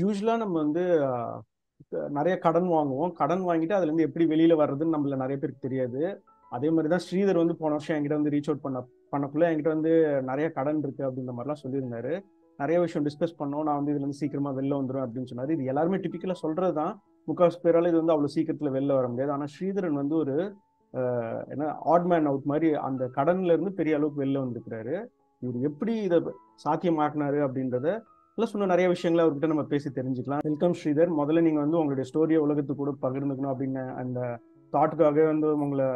யூஸ்வலாக நம்ம வந்து நிறைய கடன் வாங்குவோம். கடன் வாங்கிட்டு அதுலேருந்து எப்படி வெளியில் வர்றதுன்னு நம்மள நிறைய பேருக்கு தெரியாது. அதே மாதிரி தான் ஸ்ரீதர் வந்து போன வருஷம் என்கிட்ட வந்து ரீச் அவுட் பண்ண பண்ணக்குள்ள என்கிட்ட வந்து நிறைய கடன் இருக்கு அப்படின்ற மாதிரிலாம் சொல்லியிருந்தாரு. நிறைய விஷயம் டிஸ்கஸ் பண்ணோம். நான் வந்து இதுல இருந்து சீக்கிரமா வெளில வந்துடும் அப்படின்னு சொன்னாரு. இது எல்லாருமே டிபிக்கலா சொல்கிறது தான். முக்கால்வாசி பேரால இது வந்து அவ்வளவு சீக்கிரத்துல வெளில வர முடியாது. ஆனா ஸ்ரீதரன் வந்து ஒரு என்ன ஆட்மேன் அவுட் மாதிரி அந்த கடன்ல இருந்து பெரிய அளவுக்கு வெளில வந்திருக்கிறாரு. இவர் எப்படி இதை சாத்தியமாக்குனாரு அப்படின்றத ப்ளஸ் இன்னும் நிறைய விஷயங்களை அவர்கிட்ட நம்ம பேசி தெரிஞ்சுக்கலாம். வெல்கம் ஸ்ரீதர். முதல்ல நீங்க வந்து உங்களுடைய ஸ்டோரியை உலகத்துக்கு கூட பகிர்ந்துக்கணும் அப்படின்னு அந்த தாட்டுக்காகவே வந்து உங்களை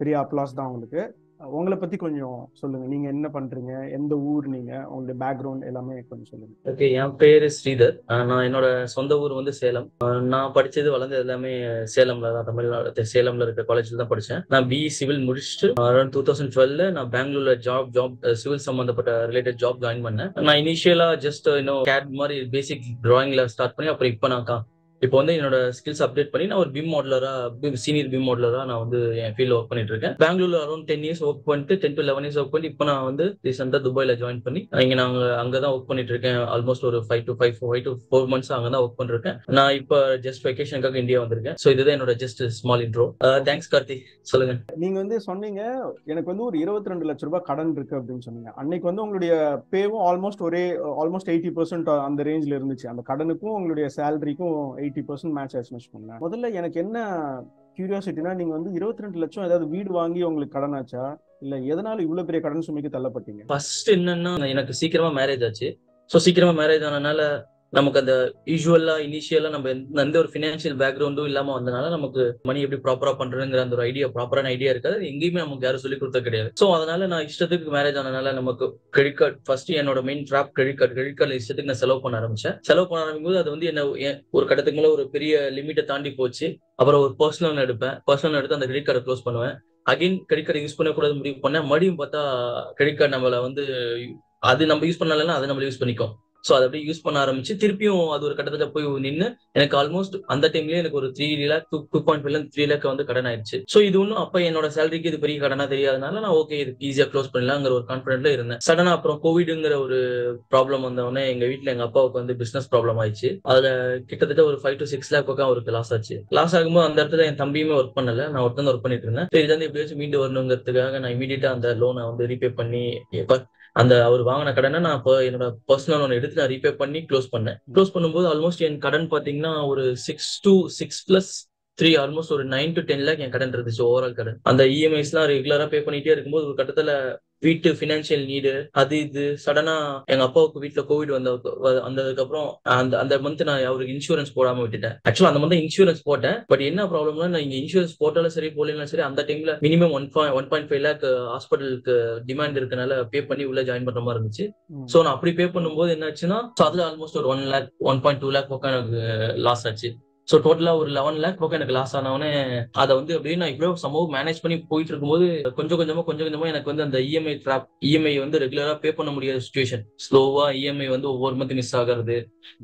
பெரிய அப்ளாஸ் தான் உங்களுக்கு. உங்களை பத்தி கொஞ்சம் சொல்லுங்க. நீங்க என்ன பண்றீங்க? எந்த ஊர் நீங்க? உங்களுடைய பேக்ரவுண்ட் எல்லாமே கொஞ்சம் சொல்லுங்க. ஓகே என் பேரு ஸ்ரீதர். நான் என்னோட சொந்த ஊர் வந்து சேலம். நான் படிச்சது வளர்ந்தது எல்லாமே சேலம்ல தான். தமிழ்நாடு சேலம்ல இருக்க காலேஜ்ல தான் படிச்சேன். நான் பிஇ சிவில் முடிச்சுட்டு அரௌண்ட் டூ தௌசண்ட் டுவெல்ல நான் பெங்களூர்ல ஜாப் ஜாப் சிவில் சம்பந்தப்பட்ட ரிலேட்டட் ஜாப் ஜாயின் பண்ணேன். நான் இனிஷியலா ஜஸ்ட் இன்னும் கேட் மாதிரி பேசிக் டிராயிங்ல ஸ்டார்ட் பண்ணி அப்புறம் இப்போ நான் கா- இப்போ வந்து என்னோட ஸ்கில்ஸ் அப்டேட் பண்ணி நான் ஒரு பிம் மாடலரா சீனியர் பிம் மாடலரா நான் வந்து என் ஃபீல்ட்ல ஒர்க் பண்ணிட்டு இருக்கேன் பெங்களூர்ல அரௌண்ட் டென் இயர்ஸ் ஒர்க் பண்ணிட்டு ten to eleven years work பண்ணி இப்போ நான் வந்து ரீசெண்டா துபாயில ஜாயின் பண்ணி இங்க நாங்க அங்கதான் ஒர்க் பண்ணிட்டு இருக்கேன் ஆல்மோஸ்ட் ஒரு five to five five to four months அங்க தான் ஒர்க் பண்ணிருக்கேன் நான் இப்போ ஜஸ்ட் வெக்கேஷனுக்காக இந்தியா வந்திருக்கேன். ஸோ இதுதான் என்னோட just small intro thanks Karthi சொல்லுங்க. நீங்க வந்து சொன்னீங்க எனக்கு வந்து ஒரு இருபத்தி ரெண்டு லட்ச ரூபாய் கடன் இருக்கு அப்படின்னு சொன்னீங்க. அன்னைக்கு வந்து உங்களுடைய பேவும் ஆல்மோஸ்ட் ஒரே ஆல்மோஸ்ட் எயிட்டி பர்சன்ட் அந்த ரேஞ்சில் இருந்துச்சு. அந்த கடனுக்கும் உங்களுடைய சேலரிக்கும் எயிட்டி பர்சன்ட் மேட்ச் ஆச்சுன்னு வச்சுக்கோங்களேன். முதல்ல எனக்கு என்ன கியூரியாசிட்டினா நீங்க வந்து இருபத்தி ரெண்டு லட்சம் ஏதாவது வீடு வாங்கி உங்களுக்கு கடன் ஆச்சா? இல்ல எதனால இவ்வளவு பெரிய கடன் சுமைக்கு தள்ளப்பட்டீங்க? ஃபர்ஸ்ட் என்னன்னா எனக்கு சீக்கிரமா மேரேஜ் ஆச்சு. ஸோ சீக்கிரமா மேரேஜ் ஆனனால நமக்கு அந்த யூஸ்வலா இனிஷியலா நம்ம எந்த எந்த ஒரு ஃபினான்ஷியல் பேக்ரவுண்டும் இல்லாம வந்தனால நமக்கு மணி எப்படி ப்ராப்பரா பண்றதுங்கிற அந்த ஒரு ஐடியா ப்ராப்பரான ஐடியா இருக்காது. எங்கேயுமே நமக்கு யாரும் சொல்லி கொடுத்தது கிடையாது. ஸோ அதனால நான் இஷ்டத்துக்கு மேரேஜ் ஆனனால நமக்கு கிரெடிட் கார்டு ஃபர்ஸ்ட் என்னோட main drop credit card credit card இஷ்டத்துக்கு நான் செலவு பண்ண ஆரம்பிச்சேன். செலவு பண்ண ஆரம்பிக்கும் போது அது வந்து என்ன ஒரு கட்டத்துக்கு மேல ஒரு பெரிய லிமிட்டை தாண்டி போச்சு. அப்புறம் ஒரு பர்சனல் எடுப்பேன். பர்சனல் எடுத்து அந்த கிரெடிட் கார்டை க்ளோஸ் பண்ணுவேன். அகைன் கிரெடிட் கார்டு யூஸ் பண்ணக்கூடாது முடிவு பண்ணேன். மறுபடியும் பார்த்தா கிரெடிட் கார்டு நம்மள வந்து அது நம்ம யூஸ் பண்ணலன்னா அதை நம்ம யூஸ் பண்ணிக்கும். ஸோ அதை அப்படியே யூஸ் பண்ண ஆரம்பிச்சு திருப்பியும் அது ஒரு கட்டத்துல போய் நின்று எனக்கு ஆல்மோஸ்ட் அந்த டைம்லயே எனக்கு ஒரு three lakh two two point ஃபைவ்ல த்ரீ லேக் வந்து கடன் ஆயிடுச்சு ஸோ இது ஒன்றும் அப்போ என்னோட சேலரிக்கு இது பெரிய கடனா தெரியாதனால நான் ஓகே இது ஈஸியாக க்ளோஸ் பண்ணலாங்கிற ஒரு கான்ஃபிடென்ட்ல இருந்தேன். சடனா அப்புறம் கோவிடுங்கிற ஒரு ப்ராப்ளம் வந்தவொடனே எங்க வீட்ல எங்க அப்பாவுக்கு வந்து பிசினஸ் ப்ராப்ளம் ஆயிடுச்சு. அதுல கிட்டத்தட்ட ஒரு ஃபைவ் டு சிக்ஸ் லேக் பக்கம் அவருக்கு லாஸ் ஆச்சு. லாஸ் ஆகும்போது அந்த இடத்துல என் தம்பியுமே ஒர்க் பண்ணல. நான் ஒருத்தன் ஒர்க் பண்ணிட்டு இருந்தேன். சரி இதுல இருந்து எப்படியாச்சும் மீண்டு வரணுங்கிறதுக்காக நான் இமீடியட்டா அந்த லோனை வந்து ரீபே பண்ணி அந்த அவர் வாங்கின கடனை நான் இப்போ என்னோட பர்சனல் லோன் எடுத்து நான் ரீபே பண்ணி க்ளோஸ் பண்ணேன். க்ளோஸ் பண்ணும்போது ஆல்மோஸ்ட் என் கடன் பாத்தீங்கன்னா ஒரு six to six plus three almost ஒரு நைன் டு டென் லேக் என் கடன் இருந்துச்சு ஓவரால் கடன். அந்த இஎம்ஐஸ்லாம் ரெகுலரா பே பண்ணிட்டே இருக்கும்போது ஒரு கட்டத்துல வீட்டு ஃபினான்ஷியல் நீடு அது இது. சடனா எங்க அப்பாவுக்கு வீட்டுல கோவிட் வந்த வந்ததுக்கு அப்புறம் அந்த அந்த மந்த் நான் அவருக்கு இன்சூரன்ஸ் போடாம விட்டுட்டேன். ஆக்சுவலா அந்த மந்த் இன்சூரன்ஸ் போட்டேன். பட் என்ன ப்ராப்ளம்னா நான் இங்க இன்சூரன்ஸ் போட்டாலும் சரி போடலாம் சரி அந்த டைம்ல minimum one one point five lakh ஹாஸ்பிட்டலுக்கு டிமாண்ட் இருக்கனால பே பண்ணி உள்ள ஜாயின் பண்ற மாதிரி இருந்துச்சு. சோ நான் அப்படி பே பண்ணும்போது என்ன ஆச்சுன்னா so அதுல ஆல்மோஸ்ட் ஒரு one lakh one point two lakh பக்கம் எனக்கு லாஸ் ஆச்சு. ஸோ டோட்டலா ஒரு லெவன் லேக் பக்கம் எனக்கு லாஸ் ஆனவனே அதை வந்து அப்படியே நான் இவ்வளவு சம்பவம் மேனேஜ் பண்ணி போயிட்டு இருக்கும்போது கொஞ்சம் கொஞ்சமா கொஞ்சம் கொஞ்சமா எனக்கு வந்து அந்த இஎம்ஐ ட்ராப் இஎம்ஐ வந்து ரெகுலரா பே பண்ண முடியாத சுச்சுவேஷன் ஸ்லோவா இஎம்ஐ வந்து ஒவ்வொரு மந்த் மிஸ் ஆகிறது.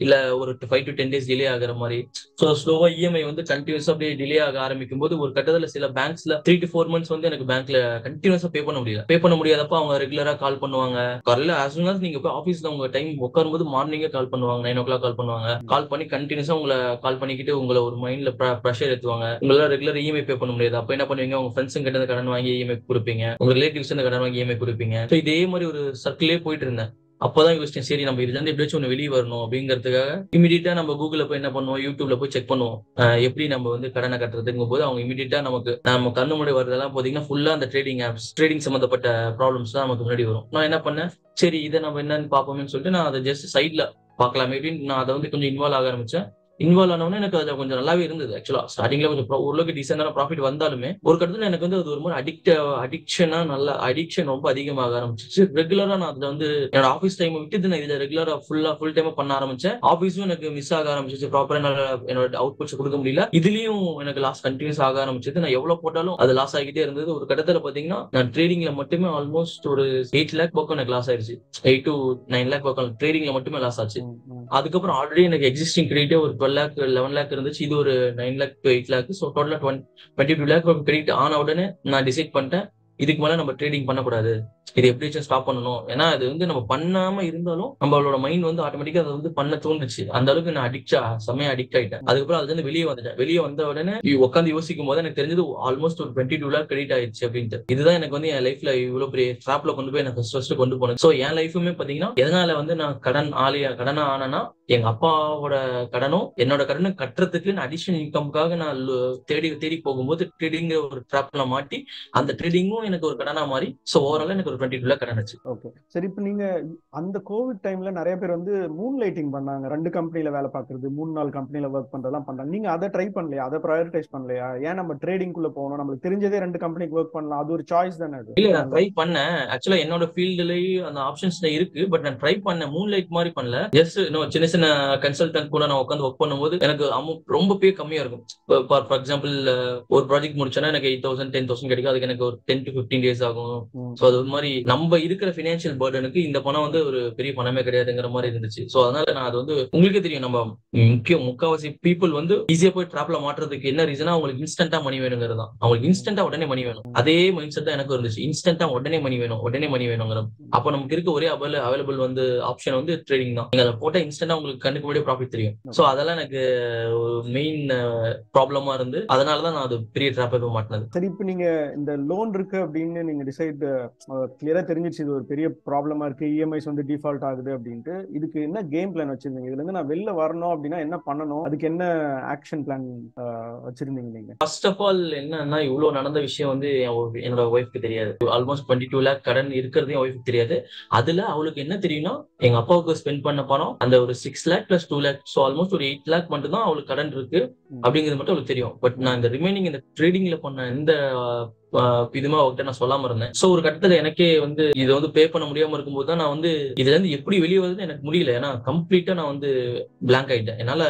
இல்ல ஒரு five to ten days delay ஆகிற மாதிரி. ஸோ ஸ்லோவா இஎம்ஐ வந்து கண்டினியூஸா அப்படியே டிலே ஆக ஆரம்பிக்கும் போது ஒரு கட்டத்துல சில பேங்க்ஸ்ல த்ரீ டு ஃபோர் மந்த்ஸ் வந்து எனக்கு பேங்க்ல கண்டினியூஸா பே பண்ண முடியல. பே பண்ண முடியாதப்ப அவங்க ரெகுலரா கால் பண்ணுவாங்க. காலையில ஆஸ் சூன் நீங்க போய் ஆஃபீஸ்ல உங்க டைம் உட்காரும்போது மார்னிங்கே கால் பண்ணுவாங்க நைன் ஓ கிளாக் கால் பண்ணுவாங்க. கால் பண்ணி கண்டினியூஸா உங்களை கால் பண்ணிக்கிட்டு உங்களை ஒரு மைண்ட்ல ப்ரெஷர் ஏற்றுவாங்க உங்களால ரெகுலர் இஎம்ஐ பே பண்ண முடியாது. அப்ப என்ன பண்ணுவீங்க? உங்க ஃப்ரெண்ட்ஸ் கிட்ட கடன் வாங்கி இஎம்ஐ கொடுப்பீங்க. உங்க ரிலேட்டிவ்ஸ் கடன் வாங்கி இஎம்ஐ கொடுப்பீங்க. இதே மாதிரி ஒரு சர்க்கிளே போயிட்டு இருந்தேன். அப்பதான் யோசிச்சேன் சரி நம்ம இதுலேருந்து எப்படியாச்சும் ஒன்று வெளியே வரணும் அப்படிங்கிறதுக்காக இமீடியட்டா நம்ம கூகுளில் போய் என்ன பண்ணுவோம் யூடியூப்ல போய் செக் பண்ணுவோம். எப்படி நம்ம வந்து கடனை கட்டுறதுங்கும் போது அவங்க இமீடியட்டா நமக்கு நம்ம கண்ணு முடி வரதெல்லாம் பார்த்தீங்கன்னா ஃபுல்லா அந்த ட்ரேடிங் ஆப்ஸ் ட்ரேடிங் சம்மந்தப்பட்ட ப்ராப்ளம்ஸ் தான் நமக்கு முன்னாடி வரும். நான் என்ன பண்ணேன் சரி இதை நம்ம என்னன்னு பார்ப்போம்னு சொல்லிட்டு நான் அதை ஜஸ்ட் சைட்ல பார்க்கலாமே அப்படின்னு நான் அதை வந்து கொஞ்சம் இன்வால்வ் ஆக ஆரம்பிச்சேன். இன்வால்வ் ஆனவொடனே எனக்கு அதுல கொஞ்சம் நல்லாவே இருந்தது ஆக்சுவலா ஸ்டார்டிங்ல கொஞ்சம் ஓரளவுக்கு டீசென்டான ப்ராஃபிட் வந்தாலுமே ஒரு கட்டத்துல எனக்கு வந்து அது ஒரு மாதிரி அடிக்ட் அடிக்ஷனா நல்ல அடிக்ஷன் ரொம்ப அதிகமாக ஆரம்பிச்சிச்சு. ரெகுலரா நான் அதுல வந்து என்னோட ஆஃபீஸ் டைம் விட்டு நான் இதுல ரெகுலரா ஃபுல்லா ஃபுல் டைம் பண்ண ஆரம்பிச்சேன். ஆஃபீஸும் எனக்கு மிஸ் ஆக ஆரம்பிச்சிச்சு. ப்ராப்பரா என்னால என்னோட அவுட் புட்ஸ் கொடுக்க முடியல. இதுலயும் எனக்கு லாஸ் கண்டினியூஸ் ஆக ஆரம்பிச்சது. நான் எவ்வளவு போட்டாலும் அது லாஸ் ஆகிட்டே இருந்தது. ஒரு கட்டத்துல பாத்தீங்கன்னா நான் ட்ரேடிங்ல மட்டுமே ஆல்மோஸ்ட் ஒரு எயிட் லேக் பக்கம் எனக்கு லாஸ் ஆயிருச்சு. எயிட் டு நைன் லேக் பக்கம் ட்ரேடிங்ல மட்டுமே லாஸ் ஆச்சு. அதுக்கப்புறம் ஆல்ரெடி எனக்கு எக்ஸிஸ்டிங் கிரெடிட்டே ஒரு டுவெல் லேக் லெவன் லேக் இருந்துச்சு. இது ஒரு nine lakh to eight lakh so டோட்டலா டுவெண்ட்டி டூ லேக் கிரெடிட் ஆன உடனே நான் டிசைட் பண்ணிட்டேன். இதுக்கு மேல நம்ம ட்ரேடிங் பண்ணக்கூடாது. இது எப்படியாச்சும் ஸ்டாப் பண்ணணும்? ஏன்னா அது வந்து நம்ம பண்ணாம இருந்தாலும் நம்மளோட மைண்ட் வந்து ஆட்டோமேட்டிக்கா அதை வந்து பண்ண தோணுச்சு. அந்த அளவுக்கு நான் அடிக்ட் செமையா அடிக்ட் ஆயிட்டேன். அதுக்கப்புறம் அதுல இருந்து வெளியே வந்துட்டேன். வெளியே வந்த உடனே உட்காந்து யோசிக்கும் போது எனக்கு தெரிஞ்சது ஆல்மோஸ்ட் ஒரு டுவெண்ட்டி டூ லேக் கிரெடிட் ஆயிடுச்சு அப்படின்ட்டு. இதுதான் எனக்கு வந்து என் லைஃப்ல இவ்வளவு பெரிய ட்ராப்ல கொண்டு போய் எனக்கு ஃபர்ஸ்ட் கொண்டு போனது. ஸோ என் லைஃபுமே பாத்தீங்கன்னா எதனால வந்து நான் கடன் ஆலையா கடனா ஆனேன்னா எங்க அப்பாவோட கடனும் என்னோட கடனும் கட்டுறதுக்கு நான் அடிஷனல் இன்கம்க்காக நான் தேடி தேடி போகும்போது ட்ரேடிங் ஒரு ட்ராப்ல மாட்டி அந்த ட்ரேடிங்கும் எனக்கு ஒரு கடனா மாறி ஸோ ஓவரால் எனக்கு ஒரு டுவெண்ட்டி டூ லேக் கடன் ஆச்சு ஓகே சரி இப்போ நீங்க அந்த கோவிட் டைம்ல நிறைய பேர் வந்து மூன் லைட்டிங் பண்ணாங்க. ரெண்டு கம்பெனில வேலை பார்க்கறது மூணு நாலு கம்பெனில ஒர்க் பண்றதெல்லாம் பண்றாங்க. நீங்க அதை ட்ரை பண்ணலையா? அதை ப்ரையாரிட்டைஸ் பண்ணலையா? ஏன் நம்ம ட்ரேடிங் குள்ள போகணும்? நம்மளுக்கு தெரிஞ்சதே ரெண்டு கம்பெனிக்கு ஒர்க் பண்ணலாம். அது ஒரு சாய்ஸ் தானே அது? இல்ல நான் ட்ரை பண்ணேன். ஆக்சுவலா என்னோட ஃபீல்டுலயே அந்த ஆப்ஷன்ஸ்ல இருக்கு. பட் நான் ட்ரை பண்ணேன். மூன் லைட் மாதிரி பண்ணல. ஜஸ்ட் இன்னும் சின்ன சின்ன கன்சல்டன்ட் கூட நான் உட்காந்து ஒர்க் பண்ணும்போது எனக்கு amount ரொம்ப பே கம்மியா இருக்கும். ஃபார் எக்ஸாம்பிள் ஒரு ப்ராஜெக்ட் முடிச்சேன்னா எனக்கு எயிட் தௌசண்ட் டென் தௌசண்ட் கிடைக்கும். அதுக்கு எனக்கு ஒரு டென் டு ஃபிஃப்டீன் டேஸ் ஆகும். ஸோ அது ஒரு மாதிரி நம்ம இருக்கிற ஃபினான்ஷியல் பேர்டனுக்கு இந்த பணம் வந்து ஒரு பெரிய பணமே கிடையாதுங்கிற மாதிரி இருந்துச்சு. ஸோ அதனால நான் அது வந்து உங்களுக்கே தெரியும் நம்ம முக்கிய முக்காவாசி பீப்புள் வந்து ஈஸியா போய் ட்ராப்ல மாட்டுறதுக்கு என்ன ரீசனா அவங்களுக்கு இன்ஸ்டன்டா மணி வேணுங்கிறது தான். அவங்களுக்கு இன்ஸ்டன்டா உடனே மணி வேணும். அதே மைண்ட் செட் தான் எனக்கு இருந்துச்சு. இன்ஸ்டன்டா உடனே மணி வேணும் உடனே மணி வேணுங்கிற. அப்போ நமக்கு இருக்க ஒரே அவைல அவைலபிள் வந்து ஆப்ஷன் வந்து ட்ரேடிங் தான். நீங்க அதை போட்டா இன்ஸ்டன்டா உங்களுக்கு கண்ணுக்கு முன்னாடியே ப்ராஃபிட் தெரியும். ஸோ அதெல்லாம் எனக்கு மெயின் ப்ராப்ளமா இருந்து அதனால தான் நான் அது பெரிய ட்ராப்பை மாட்டினது. சரி இப்போ நீங்க இந்த லோன் இருக்கு அப்படின்னு நீங்க டிசைட் கிளியரா தெரிஞ்சிச்சு இது ஒரு பெரிய ப்ராப்ளமா இருக்கு. இஎம்ஐஸ் வந்து டிஃபால்ட் ஆகுது அப்படின்ட்டு. இதுக்கு என்ன கேம் பிளான் வச்சிருந்தீங்க? இதுல இருந்து நான் வெளில வரணும் அப்படின்னா என்ன பண்ணணும்? அதுக்கு என்ன ஆக்ஷன் பிளான் வச்சிருந்தீங்க நீங்க? ஃபர்ஸ்ட் ஆஃப் ஆல் என்னன்னா இவ்வளவு நடந்த விஷயம் வந்து என்னோட ஒய்ஃப்க்கு தெரியாது. ஆல்மோஸ்ட் டுவெண்ட்டி டூ லேக் கடன் இருக்கிறது என் ஒய்ஃப்க்கு தெரியாது. அதுல அவளுக்கு என்ன தெரியும்னா எங்க அப்பாவுக்கு ஸ்பெண்ட் பண்ண பணம் அந்த ஒரு six lakh plus two lakh so almost ஒரு எயிட் லேக் மட்டும் தான் அவளுக்கு கடன் இருக்கு அப்படிங்கிறது மட்டும் அவளுக்கு தெரியும். பட் நான் இந்த ரிமைனிங் இந்த ட்ரேடிங்ல பண்ண எந்த ஆஹ், அவர்கிட்ட நான் சொல்லாம இருந்தேன். சோ ஒரு கட்டத்துல எனக்கே வந்து இதை வந்து பே பண்ண முடியாம இருக்கும்போது தான் நான் வந்து இதுல இருந்து எப்படி வெளியே வருதுன்னு எனக்கு முடியல. ஏன்னா கம்ப்ளீட்டா நான் வந்து பிளாங்க் ஆயிட்டேன். என்னால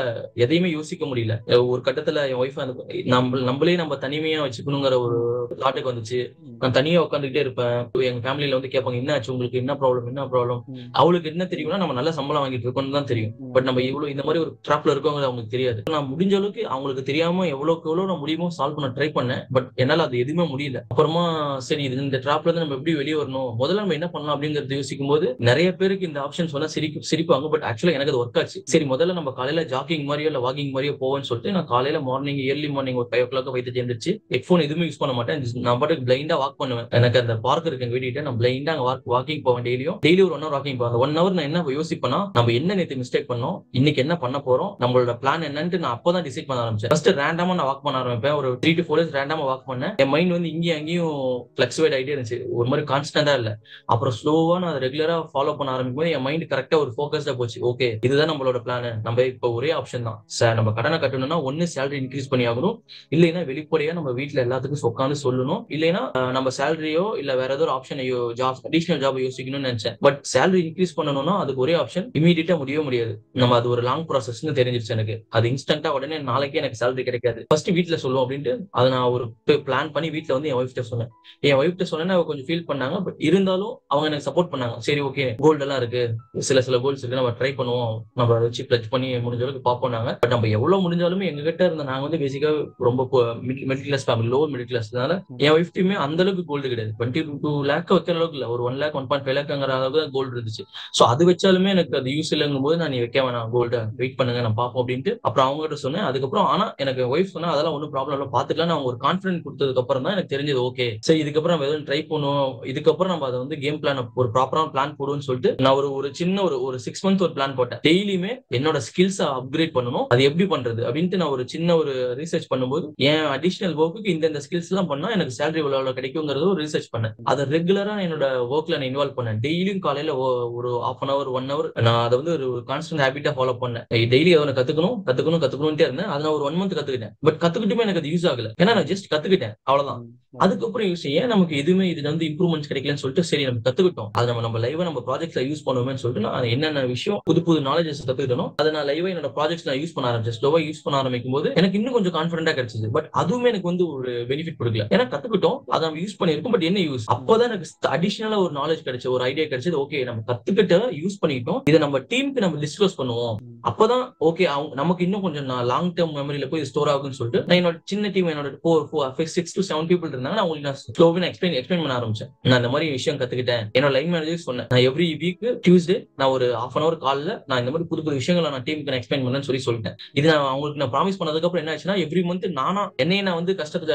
எதையுமே யோசிக்க முடியல. ஒரு கட்டத்துல என் ஒய்ஃப் அந்த நம்ம நம்மளே நம்ம தனிமையா வச்சுக்கணுங்கிற ஒரு தாட்டுக்கு வந்துச்சு. நான் தனியா உட்காந்துக்கிட்டே இருப்பேன். எங்க ஃபேமிலில வந்து கேட்பாங்க என்ன ஆச்சு உங்களுக்கு என்ன ப்ராப்ளம் என்ன ப்ராப்ளம். அவளுக்கு என்ன தெரியும்னா நம்ம நல்ல சம்பளம் வாங்கிட்டு இருக்கோம்னு தான் தெரியும். பட் நம்ம இவ்வளவு இந்த மாதிரி ஒரு ட்ராப்ல இருக்கவங்க அவங்களுக்கு தெரியாது. நான் முடிஞ்ச அளவுக்கு அவங்களுக்கு தெரியாம எவ்வளவுக்கு எவ்வளவு நான் முடியுமோ சால்வ் பண்ண ட்ரை பண்ணேன். பட் என்னால அது எதுவுமே முடியல. அப்புறமா சரி இது இந்த ட்ராப்ல இருந்து நம்ம எப்படி வெளியே வரணும்? முதல்ல நம்ம என்ன பண்ணலாம் அப்படிங்கறது யோசிக்கும் போது நிறைய பேருக்கு இந்த ஆப்ஷன் சொன்னா சிரிப்பு சிரிப்பாங்க. பட் ஆக்சுவலா எனக்கு அது ஒர்க் ஆச்சு. சரி முதல்ல நம்ம காலையில ஜாக்கிங் மாதிரியோ இல்ல வாக்கிங் மாதிரியோ போவோம்னு சொல்லிட்டு நான் காலையில மார்னிங் ஏர்லி மார்னிங் ஒரு ஃபைவ் ஓ கிளாக் வைத்து எழுந்திரிச்சு ஹெட்ஃபோன் எதுவுமே யூஸ் பண்ண மாட்டேன். நான் பாட்டுக்கு பிளைண்டா வாக் பண்ணுவேன். எனக்கு அந்த பார்க் இருக்கு எங்க வீட்டுக்கிட்ட. நான் பிளைண்டா அங்க வாக் வாக்கிங் போவேன் டெய்லியும் டெய்லி ஒரு ஒன் ஹவர் வாக்கிங் போவேன். ஒன் ஹவர் நான் என்ன யோசிப்பேன்னா நம்ம என்ன நேற்று மிஸ்டேக் பண்ணோம்? இன்னைக்கு என்ன பண்ண போறோம்? நம்மளோட பிளான் என்னன்னு நான் அப்பதான் டிசைட் பண்ண ஆரம்பிச்சேன். ஃபர்ஸ்ட் ரேண்டமா நான் வாக் பண்ண ஆரம்பிப்பேன். ஒரு த்ரீ டு ஃபோர் டேஸ் ரேண்டமா வாக் பண்ணேன். என் மைண்ட் வந்து இங்கேயும் அங்கேயும் ஃபிளக்சுவேட் ஆகிட்டே இருந்துச்சு. ஒரு மாதிரி கான்ஸ்டன்டா இல்ல. அப்புறம் ஸ்லோவா நான் ரெகுலரா ஃபாலோ பண்ண ஆரம்பிக்கும் போது என் மைண்ட் கரெக்டா ஒரு ஃபோக்கஸ்டா போச்சு. ஓகே இதுதான் நம்மளோட பிளான் நம்ம இப்போ ஒரே ஆப்ஷன் தான். சார் நம்ம கடனை கட்டணும்னா ஒன்னு சேலரி இன்க்ரீஸ் பண்ணி ஆகணும். இல்லைன்னா வெளிப்படையா நம்ம வீட்டுல எல்லாத்துக்கும் உட்காந்து சொல்லணும். இல்லைன்னா நம்ம சேலரியோ இல்ல வேற ஏதோ ஒரு ஆப்ஷன் ஜாப் அடிஷனல் ஜாப் யோசிக்கணும்னு நினைச்சேன். பட் சேலரி இன்க்ரீஸ் பண்ணணும்னா அதுக்கு ஒரே ஆப்ஷன் இமீடியட்டா முடியவே முடியாது. நம்ம அது ஒரு லாங் ப்ராசஸ்னு தெரிஞ்சிருச்சு எனக்கு. அது இன்ஸ்டன்டா உடனே நாளைக்கே எனக்கு சேலரி கிடைக்காது. ஃபர்ஸ்ட் வீட்ல சொல்லுவோம் அப்படின்ட்டு அதை நான் ஒரு பிளான் பண்ணி வீட்டுல வந்து என் ஒய்ஃப்ட்ட சொன்னேன். என் ஒய்ஃப்ட்ட சொன்னேன் அவ கொஞ்சம் ஃபீல் பண்ணாங்க. பட் இருந்தாலும் அவங்க எனக்கு சப்போர்ட் பண்ணாங்க. சரி ஓகே கோல்டு எல்லாம் இருக்கு. சில சில கோல்ஸ் இருக்கு. நம்ம ட்ரை பண்ணுவோம். நம்ம அதை வச்சு கிளச் பண்ணி முடிஞ்ச அளவுக்கு பார்ப்போம் நாங்க. பட் நம்ம எவ்வளவு முடிஞ்சாலுமே எங்க கிட்ட இருந்த நாங்க வந்து பேசிக்கா ரொம்ப middle class family lower middle கிளாஸ்னால என் ஒய்ஃப்ட்டுமே அந்த அளவுக்கு கோல்டு கிடையாது. டுவெண்ட்டி டூ லேக் வைக்கிற அளவுக்கு இல்ல. ஒரு one lakh one point five லேக்ங்கிற அளவுக்கு தான் கோல்டு இருந்துச்சு. சோ அது வச்சாலுமே எனக்கு அது யூஸ் இல்லைங்கும் போது நான் நீ வைக்க வேணாம். கோல்டு வெயிட் பண்ணுங்க. நான் பார்ப்போம். அப்படின்ட்டு அப்புறம் அவங்க கிட்ட சொன்னேன். அதுக்கப்புறம் ஆனா எனக்கு ஒய்ஃப் சொன்னா அதெல்லாம் ஒன்றும் ப்ராப்ளம் இல்லை. பாத்துக்கலாம் நான் ஒரு கான்ஃபிடன்ஸ் கொடுத்ததுக்கு அப்புறம் தான் எனக்கு தெரிஞ்சது. ஓகே சரி இதுக்கப்புறம் நம்ம எதுவும் ட்ரை பண்ணுவோம் இதுக்கப்புறம் நம்ம அதை வந்து கேம் பிளான் ஒரு ப்ராப்பரான பிளான் போடுவோம்னு சொல்லிட்டு நான் ஒரு ஒரு சின்ன ஒரு ஒரு சிக்ஸ் மந்த் ஒரு பிளான் போட்டேன். டெய்லியுமே என்னோட ஸ்கில்ஸ் அப்கிரேட் பண்ணணும். அது எப்படி பண்றது அப்படின்ட்டு நான் ஒரு சின்ன ஒரு ரிசர்ச் பண்ணும்போது என் அடிஷனல் ஒர்க்குக்கு இந்த ஸ்கில்ஸ் எல்லாம் பண்ணா எனக்கு சேலரி எவ்வளவு கிடைக்குங்கிறது ஒரு ரிசர்ச் பண்ணேன். அதை ரெகுலரா என்னோட ஒர்க்ல நான் இன்வால்வ் பண்ணேன். டெய்லியும் காலையில ஒரு half an hour one hour நான் அதை வந்து ஒரு கான்ஸ்டன்ட் ஹேபிட்டா ஃபாலோ பண்ணேன். டெய்லி அதை கத்துக்கணும் கத்துக்கணும் கத்துக்கணும்ட்டே இருந்தேன். அதை நான் ஒரு ஒன் மந்த் கத்துக்கிட்டேன். பட் கத்துக்கிட்டுமே எனக்கு அது யூஸ் ஆகல. ஏன்னா நான் ஜஸ்ட் கத்துக்கிட்டேன். அவ்வளவுதான். அதுக்கப்புறம் யூஸ் ஏன் நமக்கு எதுவுமே இதுல வந்து இம்ப்ரூவ்மெண்ட்ஸ் கிடைக்கலன்னு சொல்லிட்டு சரி நம்ம கத்துக்கிட்டோம். அதை நம்ம நம்ம லைவா நம்ம ப்ராஜெக்ட்ல யூஸ் பண்ணுவோம்னு சொல்லிட்டு நான் என்னென்ன விஷயம் புது புது நாலேஜஸ் கத்துக்கிட்டோம் அதை நான் லைவா என்னோட ப்ராஜெக்ட்ஸ் நான் யூஸ் பண்ண ஆரம்பிச்சேன். ஸ்லோவா யூஸ் பண்ண ஆரம்பிக்கும் போது எனக்கு இன்னும் கொஞ்சம் கான்ஃபிடண்டா கிடைச்சது பட் அதுவுமே எனக்கு வந்து ஒரு பெனிஃபிட் கொடுக்கல. ஏன்னா கத்துக்கிட்டோம் அதை நம்ம யூஸ் பண்ணிருக்கோம் பட் என்ன யூஸ் அப்பதான் எனக்கு அடிஷனலா ஒரு நாலேஜ் கிடைச்ச ஒரு ஐடியா கிடைச்சது ஓகே நம்ம கத்துக்கிட்ட யூஸ் பண்ணிட்டோம் இதை நம்ம டீமுக்கு நம்ம டிஸ்கஸ் பண்ணுவோம். அப்பதான் ஓகே அவங்க நமக்கு இன்னும் கொஞ்சம் நான் லாங் டேர்ம் மெமரியில போய் ஸ்டோர் ஆகும்னு சொல்லிட்டு நான் என்னோட சின்ன டீம் என்னோட four four six to seven people இருந்தாங்க நான் உங்களுக்கு நான் ஸ்லோவே நான் எக்ஸ்பிளைன் எக்ஸ்பிளைன் பண்ண ஆரம்பிச்சேன். நான் இந்த மாதிரி விஷயம் கத்துக்கிட்டேன். என்னோட லைன் மேனேஜர் சொன்னேன். நான் எவ்ரி வீக் டியூஸ்டே நான் ஒரு ஹாஃப் அன் அவர் காலில் நான் இந்த மாதிரி புது புது விஷயங்களை நான் டீமுக்கு நான் எக்ஸ்பிளைன் பண்ணேன்னு சொல்லி சொல்லிட்டேன். இது நான் அவங்களுக்கு நான் ப்ராமிஸ் பண்ணதுக்கு அப்புறம் என்ன ஆச்சுன்னா எவ்ரி மந்த் நானா என்னைய நான் வந்து கஷ்டத்துல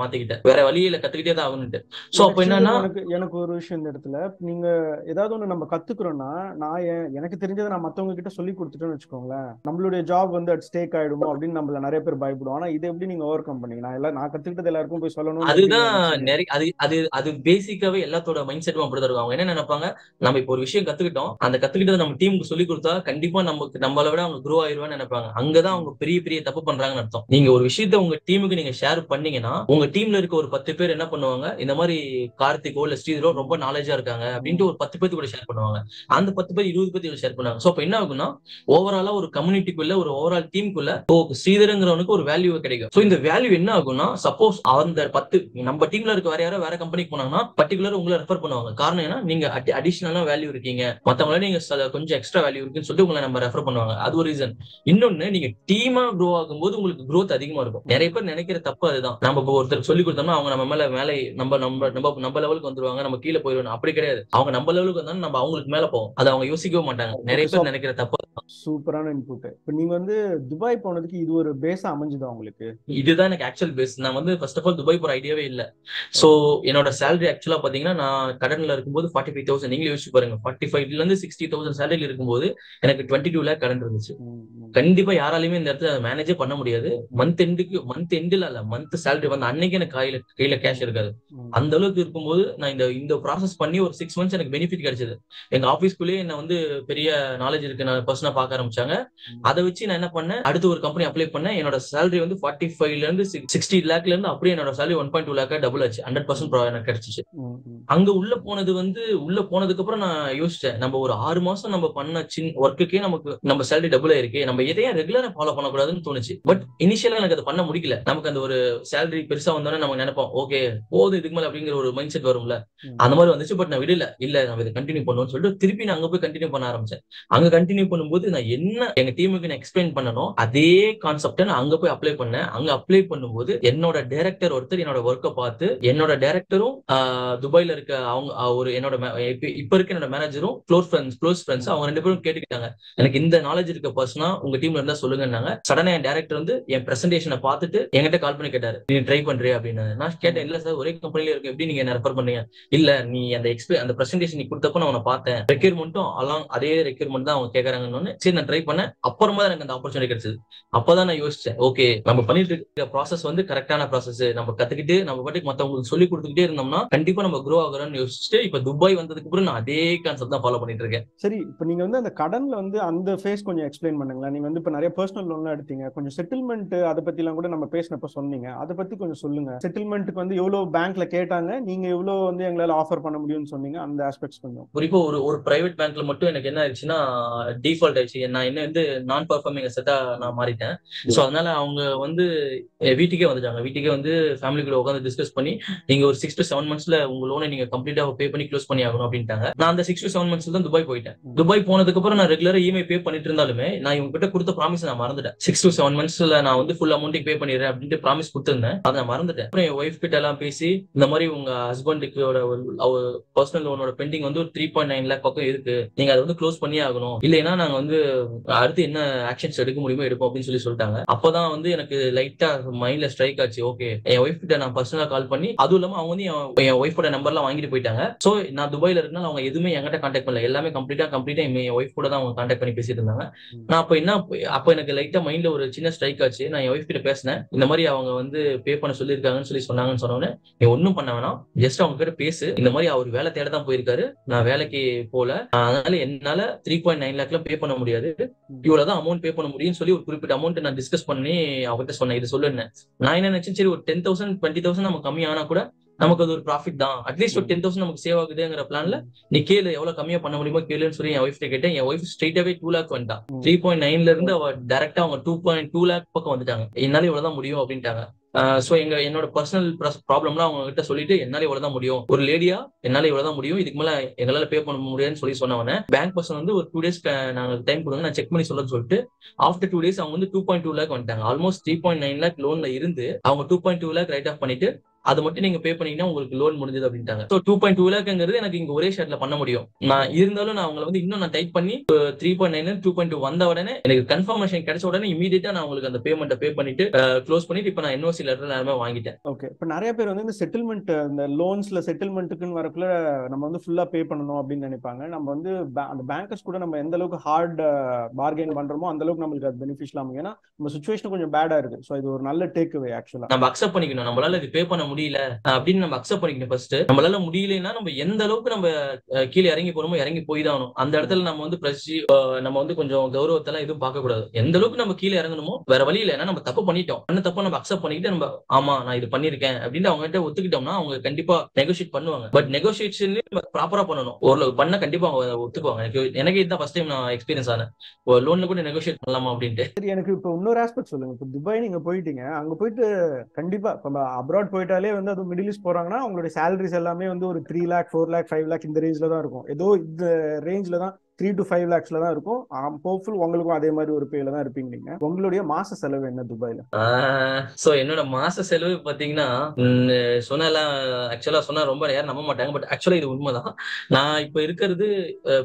மாத்திக்கிட்டேன். வேற வழியில கத்துக்கிட்டே தான் ஆகணும்ட்டு சோ அப்போ என்னன்னா எனக்கு ஒரு விஷயம் இந்த இடத்துல. நீங்க ஏதாவது ஒண்ணு நம்ம கத்துக்கிறோம்னா நான் என்- எனக்கு தெரிஞ்சதை நான் மத்தவங்க கிட்ட சொல்லி கொடுத்துட்டேன்னு வச்சுக்கோங்களேன். நம்மளுடைய ஜாப் வந்து அட் ஸ்டேக் ஆயிடுமோ அப்படின்னு நம்மள நிறைய பேர் பயப்படுவோம் ஆனா இதை எப்படி நீங்க ஓவர் கம் பண்ணீங்க? நான் எல்லாம் நான் கத்துக்கிட்டது எல்லாருக்கும் போய் சொல்லணும் அதுதான் நிறைய அது அது அது பேசிக்காவே எல்லாத்தோட மைண்ட் செட்டும் அப்படிதான் இருக்கும். அவங்க என்ன நினைப்பாங்க? நம்ம இப்போ ஒரு விஷயம் கத்துக்கிட்டோம். அந்த கத்துக்கிட்டதை நம்ம டீமுக்கு சொல்லி கொடுத்தா கண்டிப்பா நமக்கு நம்மளை விட அவங்க க்ரோ ஆயிருவான்னு நினைப்பாங்க. அங்கதான் அவங்க பெரிய பெரிய தப்பு பண்றாங்கன்னு அர்த்தம். நீங்க ஒரு விஷயத்த உங்க டீமுக்கு நீங்க ஷேர் பண்ணீங்கன்னா உங்க டீம்ல இருக்க ஒரு பத்து பேர் என்ன பண்ணுவாங்க? இந்த மாதிரி கார்த்திகோ இல்ல ஸ்ரீதரோ ரொம்ப நாலேஜா இருக்காங்க அப்படின்ட்டு ஒரு பத்து பேர்த்து கூட ஷேர் பண்ணுவாங்க. அந்த பத்து பேர் இருபது பேர்த்து ஷேர் பண்ணுவாங்க. சோ அப்ப என்ன ஆகும்னா ஓவராலா ஒரு கம்யூனிட்டிக்குள்ள ஒரு ஓவரால் டீமுக்குள்ள ஸ்ரீதரங்கிறவனுக்கு ஒரு வேல்யூ கிடைக்கும். சோ இந்த வேல்யூ என்ன ஆகும்னா சப்போஸ் அந்த பத்து நம்ம டீம்ல இருக்க வேற யாரோ வேற கம்பெனிக்கு போனாங்கன்னா பர்டிகுலர் உங்களை ரெஃபர் பண்ணுவாங்க. காரணம் என்ன? நீங்க அடிஷனலா வேல்யூ இருக்கீங்க. மத்தவங்கள நீங்க கொஞ்சம் எக்ஸ்ட்ரா வேல்யூ இருக்குன்னு சொல்லிட்டு உங்களை நம்ம ரெஃபர் பண்ணுவாங்க. அது ஒரு ரீசன் இன்னொன்னு நீங்க டீமா க்ரோ ஆகும்போது உங்களுக்கு growth அதிகமா இருக்கும். நிறைய பேர் நினைக்கிற தப்பு அதுதான். நம்ம இப்போ ஒருத்தருக்கு சொல்லி கொடுத்தோம்னா அவங்க நம்ம மேல மேலே நம்ம நம்ம நம்ம நம்ம லெவலுக்கு வந்துருவாங்க. நம்ம கீழே போயிடுவோம் அப்படி கிடையாது. அவங்க நம்ம லெவலுக்கு வந்தாலும் நம்ம அவங்களுக்கு மேல போவோம். அதை அவங்க யோசிக்கவே மாட்டாங்க. நிறைய பேர் நினைக்கிற தப்பு சூப்பரான இன்புட் இப்ப நீங்க வந்து துபாய் போனதுக்கு இது ஒரு பேஸா அமைஞ்சுதா உங்களுக்கு? இதுதான் எனக்கு ஆக்சுவல் பேஸ் நான் வந்து ஃபர்ஸ்ட் ஆஃப் ஆல் துபாய் போற ஐடியாவே இல்ல. சோ என்னோட சேலரி ஆக்சுவலா பாத்தீங்கன்னா நான் கடன்ல இருக்கும்போது ஃபார்ட்டி ஃபைவ் தௌசண்ட் நீங்களே யோசிச்சு பாருங்க. ஃபார்ட்டி ஃபைவ்ல இருந்து சிக்ஸ்டி தௌசண்ட் சேலரி இருக்கும்போது எனக்கு டுவெண்ட்டி டூ லேக் கடன் இருந்துச்சு. கண்டிப்பா யாராலையுமே இந்த இடத்துல மேனேஜே பண்ண முடியாது. மந்த் எண்டுக்கு மந்த் எண்டில் அல்ல மந்த் சேலரி வந்து அன்னைக்கு எனக்கு கையில கையில கேஷ் இருக்காது. அந்த அளவுக்கு இருக்கும்போது நான் இந்த இந்த ப்ராசஸ் பண்ணி ஒரு சிக்ஸ் மந்த்ஸ் எனக்கு பெனிஃபிட் கிடைச்சது. எங்க ஆஃபீஸ்க்குள்ளேயே என்ன வந்து பெரிய நாலேஜ் இருக்கு. நான் பர்சனா பார்க்க ஆரம்பிச்சாங்க. அதை வச்சு நான் என்ன பண்ணேன்? அடுத்து ஒரு கம்பெனி அப்ளை பண்ணேன். என்னோட சேலரி வந்து ஃபார்ட்டி ஃபைவ்ல இருந்து சிக்ஸ்டி லேக்ல இருந்து அப்படியே என்னோட சேலரி ஒன் பாயிண்ட் டூ லேக்கா டபுள் ஆச்சு. ஹண்ட்ரட் பர்சன்ட் எனக்கு கிடைச்சிச்சு. அங்க உள்ள போனது வந்து உள்ள போனதுக்கு அப்புறம் நான் யோசிச்சேன் நம்ம ஒரு ஆறு மாசம் நம்ம பண்ண சின் ஒர்க்குக்கே நமக்கு நம்ம சேலரி டபுள் ஆயிருக்கு. நம்ம எதையும் ரெகுலரா ஃபாலோ பண்ணக்கூடாதுன்னு தோணுச்சு. பட் இனிஷியலா எனக்கு அதை பண்ண முடியல நமக்கு அந்த ஒரு சேலரி பெருசா வந்தோடனே நம்ம நினைப்போம் ஓகே போதும் இதுக்கு மேல அப்படிங்கிற ஒரு மைண்ட் செட் வரும்ல. அந்த மாதிரி வந்துச்சு. பட் நான் விடல. இல்ல நம்ம இதை கண்டினியூ பண்ணுவோம்னு சொல்லிட்டு திருப்பி நான் அங்க போய் கண்டினியூ பண்ண ஆரம்பிச்சேன். அங்க கண்டினியூ போது நான் என்ன எங்க டீமுக்கு நான் எக்ஸ்பிளைன் பண்ணணும் அதே கான்செப்டை நான் அங்க போய் அப்ளை பண்ணேன். அங்க அப்ளை பண்ணும்போது என்னோட டைரக்டர் ஒருத்தர் என்னோட ஒர்க்கை பார்த்து என்னோட டைரக்டரும் துபாயில இருக்க அவங்க ஒரு என்னோட இப்ப- இருக்க என்னோட மேனேஜரும் க்ளோஸ் ஃப்ரெண்ட்ஸ் க்ளோஸ் ஃப்ரெண்ட்ஸ் அவங்க ரெண்டு பேரும் கேட்டுக்கிட்டாங்க. எனக்கு இந்த நாலேஜ் இருக்க பர்சனா உங்க டீம்ல இருந்தா சொல்லுங்கன்னாங்க. சடனா என் டேரக்டர் வந்து என் பிரசன்டேஷனை பார்த்துட்டு என்கிட்ட கால் பண்ணி கேட்டாரு. நீ ட்ரை பண்றியா? அப்படின்னு நான் கேட்டேன் இல்ல சார் ஒரே கம்பெனில இருக்கு. எப்படி நீங்க என்ன ரெஃபர் பண்ணீங்க? இல்ல நீ அந்த எக்ஸ்பி அந்த பிரசன்டேஷன் நீ கொடுத்தப்ப நான் உன்னை பார்த்தேன். ரெக்யூர்மெண்ட்டும் அலாங் அதே ரெக்யூர்மெண்ட் தான் அவங்க கேட்கறாங்கன்னு சரி நான் ட்ரை பண்ணேன். அப்புறமா தான் எனக்கு அந்த ஆப்பர்ச்சுனிட்டி கிடைச்சது. அப்பதான் நான் யோசிச்சேன் ஓகே நம்ம பண்ணிட்டு இருக்க ப்ராசஸ் வந்து கரெக்டான ப்ராசஸ் நம்ம கத்துக்கிட்டு நம்ம பாட்டுக்கு மத்தவங்களுக்கு சொல்லி கொடுத்துக்கிட்டே இருந்தோம்னா கண்டிப்பா நம்ம க்ரோ ஆகுறோம்னு யோசிச்சுட்டு இப்ப துபாய் வந்ததுக்கு அப்புறம் நான் அதே கான்செப்ட் தான் ஃபாலோ பண்ணிட்டு இருக்கேன். சரி இப்போ நீங்க வந்து அந்த கடன்ல வந்து அந்த ஃபேஸ் கொஞ்சம் எக்ஸ்பிளைன் பண்ணுங்களேன். நீங்க வந்து இப்போ நிறைய பர்சனல் லோன்லாம் எடுத்தீங்க. கொஞ்சம் செட்டில்மெண்ட் அதை பத்திலாம் கூட நம்ம பேசினப்ப சொன்னீங்க. அதை பத்தி கொஞ்சம் சொல்லுங்க. செட்டில்மெண்ட்டுக்கு வந்து எவ்வளவு பேங்க்ல கேட்டாங்க? நீங்க எவ்வளவு வந்து எங்களால ஆஃபர் பண்ண முடியும்னு சொன்னீங்க. அந்த ஆஸ்பெக்ட்ஸ் கொஞ்சம். குறிப்பா ஒரு ஒரு பிரைவேட் பேங்க்ல மட்டும் எனக்கு என்ன ஆயிடுச்சுன்னா டிஃபால்ட் ஆயிடுச்சு. நான் என்ன வந்து நான் பர்ஃபார்மிங் செட்டா நான் மாறிட்டேன். சோ அதனால அவங்க வந்து வீட்டுக்கே வந்துட்டாங்க. வீட்டுக்கே வந்து ஃபேமிலி கூட உட்காந்து டிஸ்கஸ் பண்ணி நீங்க ஒரு சிக்ஸ் டு செவன் மந்த்ஸ்ல உங்க லோனை நீங்க கம்ப்ளீட்டா பே பண்ணி க்ளோஸ் பண்ணி ஆகணும் அப்படின்ட்டாங்க. நான் அந்த சிக்ஸ் டு செவன் மந்த்ஸ்ல தான் துபாய் போயிட்டேன். துபாய் போனதுக்கு அப்புறம் நான் ரெகுலரா இஎம்ஐ பே பண்ணிட்டு இருந்தாலுமே நான் இவங்க கிட்ட கொடுத்த ப்ராமிஸ் நான் மறந்துட்டேன். சிக்ஸ் டு செவன் மந்த்ஸ்ல நான் வந்து ஃபுல் அமௌண்ட் பே பண்ணிடுறேன் அப்படின்ட்டு ப்ராமிஸ் கொடுத்திருந்தேன். அதை நான் மறந்துட்டேன். அப்புறம் என் ஒய்ஃப் கிட்ட எல்லாம் பேசி இந்த மாதிரி உங்க ஹஸ்பண்டுக்கு பர்சனல் லோனோட பெண்டிங் வந்து ஒரு த்ரீ பாயிண்ட் நைன் லேக் பக்கம் இருக்கு. நீங்க அதை வந்து க்ளோஸ் பண்ணியே ஆகணும். இல்லைன்னா நாங்க வந்து அடுத்து என்ன ஆக்ஷன்ஸ் எடுக்க முடியுமோ எடுப்போம் அப்படின்னு சொல்லி சொல்லிட்டாங்க. அப்பதான் வந்து எனக்கு லைட்டா மைண்ட்ல ஸ்ட்ரைக் ஆச்சு. ஓகே என் ஒய்ஃப் கிட்ட நான் பர்சனலா கால் பண்ணி அதுவும் இல்லாம அவங்க வந்து என் ஒய்ஃபோட நம்பர்லாம் வாங்கிட்டு போயிட்டாங்க. சோ நான் துபாயில இருக்கனால அவங்க எதுவுமே என்கிட்ட கான்டாக்ட் பண்ணல. எல்லாமே கம்ப்ளீட்டா கம்ப்ளீட்டா என் ஒய்ஃப் கூட தான் அவங்க கான்டாக்ட் பண்ணி பேசிட்டு இருந்தாங்க. நான் அப்ப என்ன அப்ப எனக்கு லைட்டா மைண்ட்ல ஒரு சின்ன ஸ்ட்ரைக் ஆச்சு. நான் என் ஒய்ஃப் கிட்ட பேசினேன். இந்த மாதிரி அவங்க வந்து பே பண்ண சொல்லியிருக்காங்கன்னு சொல்லி சொன்னாங்கன்னு சொன்னோன்னே நீ ஒன்றும் பண்ண வேணாம். ஜஸ்ட் அவங்க கிட்ட பேசு. இந்த மாதிரி அவர் வேலை தேட தான் போயிருக்காரு. நான் வேலைக்கு போல. அதனால என்னால த்ரீ பாயிண்ட் நைன் லேக்ல பே பண்ண முடியாது. இவ்வளவுதான் அமௌண்ட் பே பண்ண முடியும்னு சொல்லி ஒரு குறிப்பிட்ட அமௌண்ட் நான் டிஸ்கஸ் பண்ணி அவர்கிட்ட சொன்னேன். இது சொல்லுன்னேன் நான் என்ன நினைச்சேன்? சரி ஒரு டென் தௌசண்ட் டுவெண்ட்டி தௌசண்ட் நம்ம கம்மி ஆனா கூட நமக்கு அது ஒரு ப்ராஃபிட் தான். அட்லீஸ்ட் ஒரு டென் தௌசண்ட் நமக்கு சேவ் ஆகுதுங்கிற பிளான்ல நீ கேளு எவ்வளவு கம்மியா பண்ண முடியுமோ கேளுன்னு சொல்லி என் ஒய்ஃப் கேட்டேன். என் ஒய்ஃப் ஸ்ட்ரெயிட்டாவே டூ லேக் வந்துட்டா. த்ரீ பாயிண்ட் நைன்ல இருந்து அவ டேரக்டா அவங்க டூ பாயிண்ட் டூ லேக் பக்கம் வந்துட்டாங்க. என்னால இவ்வளவுதான் முடியும் அப்படின்ட்டாங்க. ஸோ எங்க என்னோட பர்சனல் ப்ராப்ளம்லாம் அவங்க கிட்ட சொல்லிட்டு என்னால இவ்வளவுதான் முடியும். ஒரு லேடியா என்னால இவ்வளவுதான் முடியும். இதுக்கு மேல எங்களால பே பண்ண முடியாதுன்னு சொல்லி சொன்னவன பேங்க் பர்சன் வந்து ஒரு டூ டேஸ் நாங்க டைம் கொடுங்க நான் செக் பண்ணி சொல்ல சொல்லிட்டு ஆஃப்டர் டூ டேஸ் அவங்க வந்து டூ பாயிண்ட் டூ லேக் வந்துட்டாங்க. Almost three point nine lakh லோன்ல இருந்து அவங்க two point two lakh write off பண்ணிட்டு அது மட்டும் நீங்க பே பண்ணீங்கன்னா உங்களுக்கு லோன் முடிஞ்சது அப்படின்ட்டாங்க. ஸோ டூ பாயிண்ட் டூ லேக்ங்கிறது எனக்கு இங்க ஒரே ஷர்ட்ல பண்ண முடியும். நான் இருந்தாலும் நான் அவங்களை வந்து இன்னும் நான் டைப் பண்ணி three point nine two point two வந்த உடனே எனக்கு கன்ஃபர்மேஷன் கிடைச்ச உடனே இமீடியட்டா நான் உங்களுக்கு அந்த பேமெண்ட்டை பே பண்ணிட்டு க்ளோஸ் பண்ணிட்டு இப்போ நான் என்ஓசி லெட்டர் எல்லாமே வாங்கிட்டேன். ஓகே இப்போ நிறைய பேர் வந்து இந்த செட்டில்மெண்ட் இந்த லோன்ஸ்ல செட்டில்மெண்ட்டுக்குன்னு வரக்குள்ள நம்ம வந்து ஃபுல்லா பே பண்ணணும் அப்படின்னு நினைப்பாங்க. நம்ம வந்து அந்த பேங்கர்ஸ் கூட நம்ம எந்த அளவுக்கு ஹார்ட் பார்கெயின் பண்றோமோ அந்த அளவுக்கு நம்மளுக்கு அது பெனிஃபிஷியல் ஆகும். ஏன்னா நம்ம சுச்சுவேஷன் கொஞ்சம் பேடா இருக்கு. ஸோ இது ஒரு நல்ல டேக் அவே ஆக்சுவலா நம்ம அக்செப்ட் பண்ணிக்கணும். நம்மளால இது பே பண்ண முடியல. அப்படின்னு நம்ம அக்செப்ட் பண்ணிக்கணும் ஃபர்ஸ்ட் நம்மளால முடியலன்னா நம்ம எந்த அளவுக்கு நம்ம கீழே இறங்கி போறோமோ இறங்கி போய் தான் ஆகணும். அந்த இடத்துல நம்ம வந்து பிரசி நம்ம வந்து கொஞ்சம் கௌரவத்தெல்லாம் எதுவும் பார்க்க கூடாது. எந்த அளவுக்கு நம்ம கீழே இறங்கணுமோ வேற வழி இல்லை. ஏன்னா நம்ம தப்பு பண்ணிட்டோம். அந்த தப்பை நம்ம அக்செப்ட் பண்ணிட்டு நம்ம ஆமா நான் இது பண்ணிருக்கேன் அப்படின்னு அவங்க கிட்ட ஒத்துக்கிட்டோம்னா அவங்க கண்டிப்பா நெகோஷியேட் பண்ணுவாங்க. பட் நெகோஷியேஷன் ப்ராப்பரா பண்ணணும். ஓரளவு பண்ண கண்டிப்பா அவங்க ஒத்துக்குவாங்க. எனக்கு எனக்கு இதுதான் ஃபர்ஸ்ட் டைம் நான் எக்ஸ்பீரியன்ஸ் ஆனேன். லோன்ல கூட நெகோஷியேட் பண்ணலாமா அப்படின்ட்டு. சரி எனக்கு இப்போ இன்னொரு ஆஸ்பெக்ட் சொல்லுங்க. இப்போ துபாய் நீங்க போயிட்டீங்க. அங்க போயிட்டு கண்டிப்பா நம்ம அப்ராட் போயிட்டாலே வந்து அது மிடில் ஈஸ்ட் போறாங்கன்னா அவங்களுடைய சேலரிஸ் எல்லாமே வந்து ஒரு three lakh four lakh five lakh இந்த ரேஞ்சில தான் இருக்கும். ஏதோ இந்த ரேஞ்சில தான் த்ரீ டு ஃபைவ் லேக்ஸ்ல தான் இருக்கும். ஹோப்ஃபுல் உங்களுக்கும் அதே மாதிரி ஒரு பேல தான் இருப்பீங்க நீங்க. உங்களுடைய மாச செலவு என்ன துபாயில? சோ என்னோட மாச செலவு பாத்தீங்கன்னா உம், சொன்னாலாம் ஆக்சுவலா சொன்னா ரொம்ப யாரும் நம்ப மாட்டாங்க பட் ஆக்சுவலா இது உண்மைதான். நான் இப்ப இருக்கிறது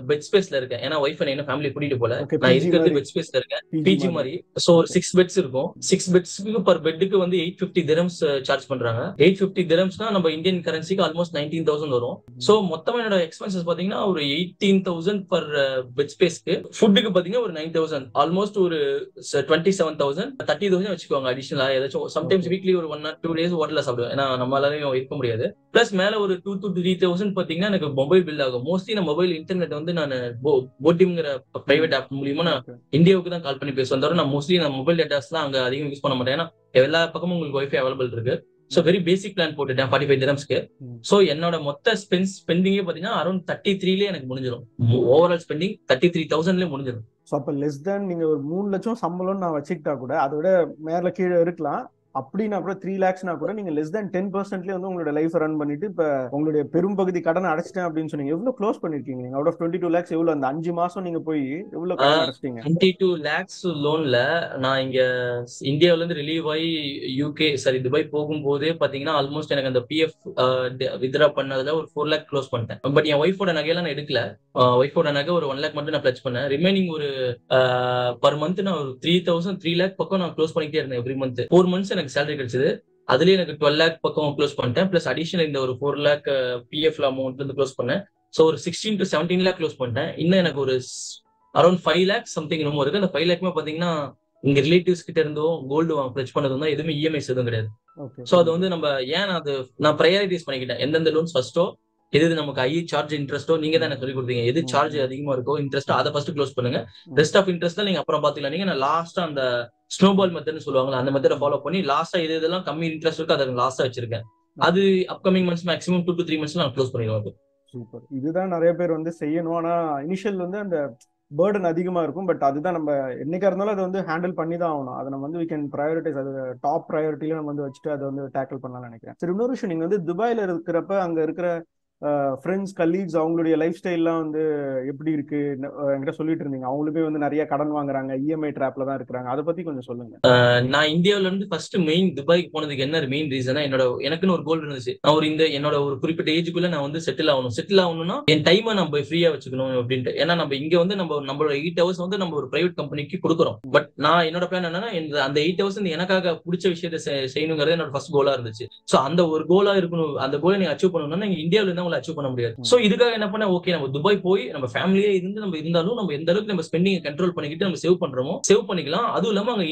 பெட் ஸ்பேஸ்ல இருக்கேன். ஏன்னா ஒய்ஃப் என்ன ஃபேமிலி கூட்டிட்டு போல. நான் இருக்கிறது. பெட் ஸ்பேஸ்ல இருக்கேன். பிஜி மாதிரி. சோ சிக்ஸ் பெட்ஸ் இருக்கும். சிக்ஸ் பெட்ஸ்க்கு பர் பெட்டுக்கு வந்து எயிட் பிப்டி திரம்ஸ் சார்ஜ் பண்றாங்க. எயிட் பிப்டி திரம்ஸ்னா நம்ம இந்தியன் கரன்சிக்கு ஆல்மோஸ்ட் நைன்டீன் தௌசண்ட் வரும். சோ மொத்தமா என்னோட எக்ஸ்பென்சஸ் பாத்தீங்கன்னா ஒரு எயிட்டீன் தௌசண்ட் பர் பெட் ஸ்பேஸ்க்கு ஃபுட்டுக்கு பாத்தீங்கன்னா ஒரு நைன் தௌசண்ட் ஆல்மோஸ்ட் ஒரு twenty seven thousand thirty thousand வச்சுக்கோங்க அடிஷனலா ஏதாச்சும் சம்டைம்ஸ் வீக்லி ஒரு ஒன் ஆர் டூ டேஸ் ஹோட்டல்ல சாப்பிடுவேன். ஏன்னா நம்மளாலையும் இருக்க முடியாது. பிளஸ் மேல ஒரு டூ டு த்ரீ தௌசண்ட் பாத்தீங்கன்னா எனக்கு மொபைல் பில் ஆகும். மோஸ்ட்லி நான் மொபைல் இன்டர்நெட் வந்து நான் போட்டிங்கிற பிரைவேட் ஆப் மூலியமா நான். இந்தியாவுக்கு தான் கால் பண்ணி பேசுவேன். தவிர நான் மோஸ்ட்லி நான் மொபைல் டேட்டாஸ் தான் அங்க அதிகம் யூஸ் பண்ண மாட்டேன். ஏன்னா எல்லா பக்கமும் உங்களுக்கு ஒய்ஃபை அவைலபிள் இருக்கு. ஸோ வெரி பேசிக் பிளான் போட்டுட்டேன் ஃபார்ட்டி ஃபைவ் திரம்ஸ்க்கு ம். ஸோ என்னோட மொத்த ஸ்பென்ஸ் ஸ்பெண்டிங்கே பார்த்தீங்கன்னா அரௌண்ட் தேர்ட்டி த்ரீலேயே எனக்கு முடிஞ்சிடும் ஓவரால் ஸ்பெண்டிங் தேர்ட்டி த்ரீ தௌசண்ட்லேயே முடிஞ்சிடும் ஸோ அப்போ லெஸ் தேன் நீங்க ஒரு மூணு லட்சம் சம்பளம் நான் வச்சுக்கிட்டா கூட அதை விட மேல கீழே இருக்கலாம். அப்படின்னா கூட த்ரீ லேக்ஸ்னா கூட நீங்க லெஸ் தேன் டென் பர்சன்ட்லேயே வந்து உங்களோட லைஃப் ரன் பண்ணிட்டு இப்ப உங்களுடைய பெரும்பகுதி கடனை அடைச்சிட்டேன் அப்படின்னு சொன்னீங்க. எவ்வளவு க்ளோஸ் பண்ணிருக்கீங்க நீங்க? Out of twenty two lakhs எவ்வளவு அந்த அஞ்சு மாசம் நீங்க போய் எவ்வளவு கடன். அடைச்சிட்டீங்க? டுவெண்ட்டி டூ லேக்ஸ் லோன்ல நான் இங்க இந்தியாவில இருந்து ரிலீவ் ஆகி யூகே சாரி துபாய் போகும்போதே பாத்தீங்கன்னா ஆல்மோஸ்ட் எனக்கு அந்த பிஎஃப் வித்ரா பண்ணதுல ஒரு ஃபோர் லேக் க்ளோஸ் பண்ணிட்டேன். பட் என் ஒய்ஃபோட நகையெல்லாம் நான் எடுக்கல. ஒய்ஃபோட நகை ஒரு ஒன் லேக் மட்டும் நான் பிளச் பண்ணேன். ரிமைனிங் ஒரு பர் மந்த் நான் ஒரு த்ரீ தௌசண்ட் த்ரீ லேக் பக்கம் நான் க்ளோஸ் பண்ணிக்கிட்டே இருந்தேன் எவ்ரி மந்த் ஃபோர் மந்த்ஸ் எனக்கு சேலரி கிடைச்சது. அதுலயே எனக்கு டுவெல் லேக் பக்கம் க்ளோஸ் பண்ணிட்டேன். பிளஸ் அடிஷனல் இந்த ஒரு ஃபோர் லேக் பிஎஃப்ல அமௌண்ட் இருந்து க்ளோஸ் பண்ணேன். ஸோ ஒரு sixteen to seventeen lakh close பண்ணிட்டேன். இன்னும் எனக்கு ஒரு அரௌண்ட் ஃபைவ் லேக்ஸ் சம்திங் என்னமோ இருக்கு. அந்த ஃபைவ் லேக்குமே பாத்தீங்கன்னா இங்க ரிலேட்டிவ்ஸ் கிட்ட இருந்தும் கோல்டு வாங்க ப்ளச் பண்ணது தான் எதுவுமே இஎம்ஐஸ் எதுவும் கிடையாது. ஸோ அது வந்து நம்ம ஏன் அது நான் ப்ரையாரிட்டிஸ் பண்ணிக்கிட்டேன். எந்தெந்த லோன்ஸ் ஃபர்ஸ்ட்டோ எது நமக்கு ஐ சார்ஜ் இன்ட்ரெஸ்ட்டோ நீங்க தான் சொல்லி கொடுத்தீங்க எது சார்ஜ் அதிகமா இருக்கோ இன்ட்ரெஸ்ட் அதை ஃபர்ஸ்ட் க்ளோஸ் பண்ணுங்க. ரெஸ்ட் ஆஃப் இன்ட்ரெஸ்ட் நீங்க அப்புறம் பாத்துக்கலாம் நீங்க நான் லாஸ்டா அந்த ஸ்னோபால் மெத்தட்னு சொல்லுவாங்களா அந்த மெத்தட ஃபாலோ பண்ணி லாஸ்டா எது இதெல்லாம் கம்மி இன்ட்ரெஸ்ட் இருக்கோ அதை லாஸ்டா வச்சிருக்கேன். அது upcoming months maximum two to three months நான் க்ளோஸ் பண்ணிடுவேன் சூப்பர். இதுதான் நிறைய பேர் வந்து செய்யணும். ஆனா இனிஷியல் வந்து அந்த பேர்டன் அதிகமா இருக்கும். பட் அதுதான் நம்ம என்னைக்கா இருந்தாலும் அதை வந்து ஹேண்டில் பண்ணி தான் ஆகணும். அதை நம்ம வந்து வி கேன் ப்ரையாரிட்டிஸ் அது டாப் ப்ரையாரிட்டில நம்ம வந்து வச்சுட்டு அதை வந்து டேக்கிள் பண்ணலாம்னு நினைக்கிறேன். சரி இன்னொரு விஷயம். நீங்க வந்து துபாயில இருக்கிறப்ப அங்க இருக்கிற ஃப்ரெண்ட்ஸ் கலீக்ஸ் அவங்களுடைய லைஃப் ஸ்டைல்லாம் வந்து எப்படி இருக்கு? என்கிட்ட சொல்லிட்டு இருந்தீங்க. அவங்களுமே வந்து நிறைய கடன் வாங்குறாங்க. இஎம்ஐ ட்ராப்ல தான் இருக்கிறாங்க. அதை பத்தி கொஞ்சம் சொல்லுங்க. நான் இந்தியாவில இருந்து ஃபர்ஸ்ட் மெயின் துபாய்க்கு போனதுக்கு என்ன மெயின் ரீசனா என்னோட எனக்குன்னு ஒரு கோல் இருந்துச்சு. நான் ஒரு இந்த என்னோட ஒரு குறிப்பிட்ட ஏஜுக்குள்ள நான் வந்து செட்டில் ஆகணும். செட்டில் ஆகணும்னா என் டைமை நம்ம ஃப்ரீயா வச்சுக்கணும் அப்படின்ட்டு. ஏன்னா நம்ம இங்க வந்து நம்ம நம்மளோட எயிட் ஹவர்ஸ் வந்து நம்ம ஒரு பிரைவேட் கம்பெனிக்கு கொடுக்குறோம். பட் நான் என்னோட பிளான் என்னன்னா இந்த அந்த எயிட் ஹவர்ஸ் எனக்காக பிடிச்ச விஷயத்த செய்யணுங்கிறது என்னோட ஃபர்ஸ்ட் கோலா இருந்துச்சு. சோ அந்த ஒரு கோலா இருக்கணும் அந்த கோலை நீங்க அச்சீவ் பண்ணணும்னா நீங்க இந்தியாவில இருந்தா உங்களை அச்சீவ் பண்ண முடியாது. சோ இதுக்காக என்ன பண்ண ஓகே நம்ம துபாய் போய் நம்ம ஃபேமிலியே இருந்து நம்ம இருந்தாலும் நம்ம எந்த அளவுக்கு நம்ம ஸ்பெண்டிங் கண்ட்ரோல் பண்ணிக்கிட்டு நம்ம சேவ் பண்றோமோ சேவ் பண்ணிக்கலாம். அதுவும் இல்லாம அங்க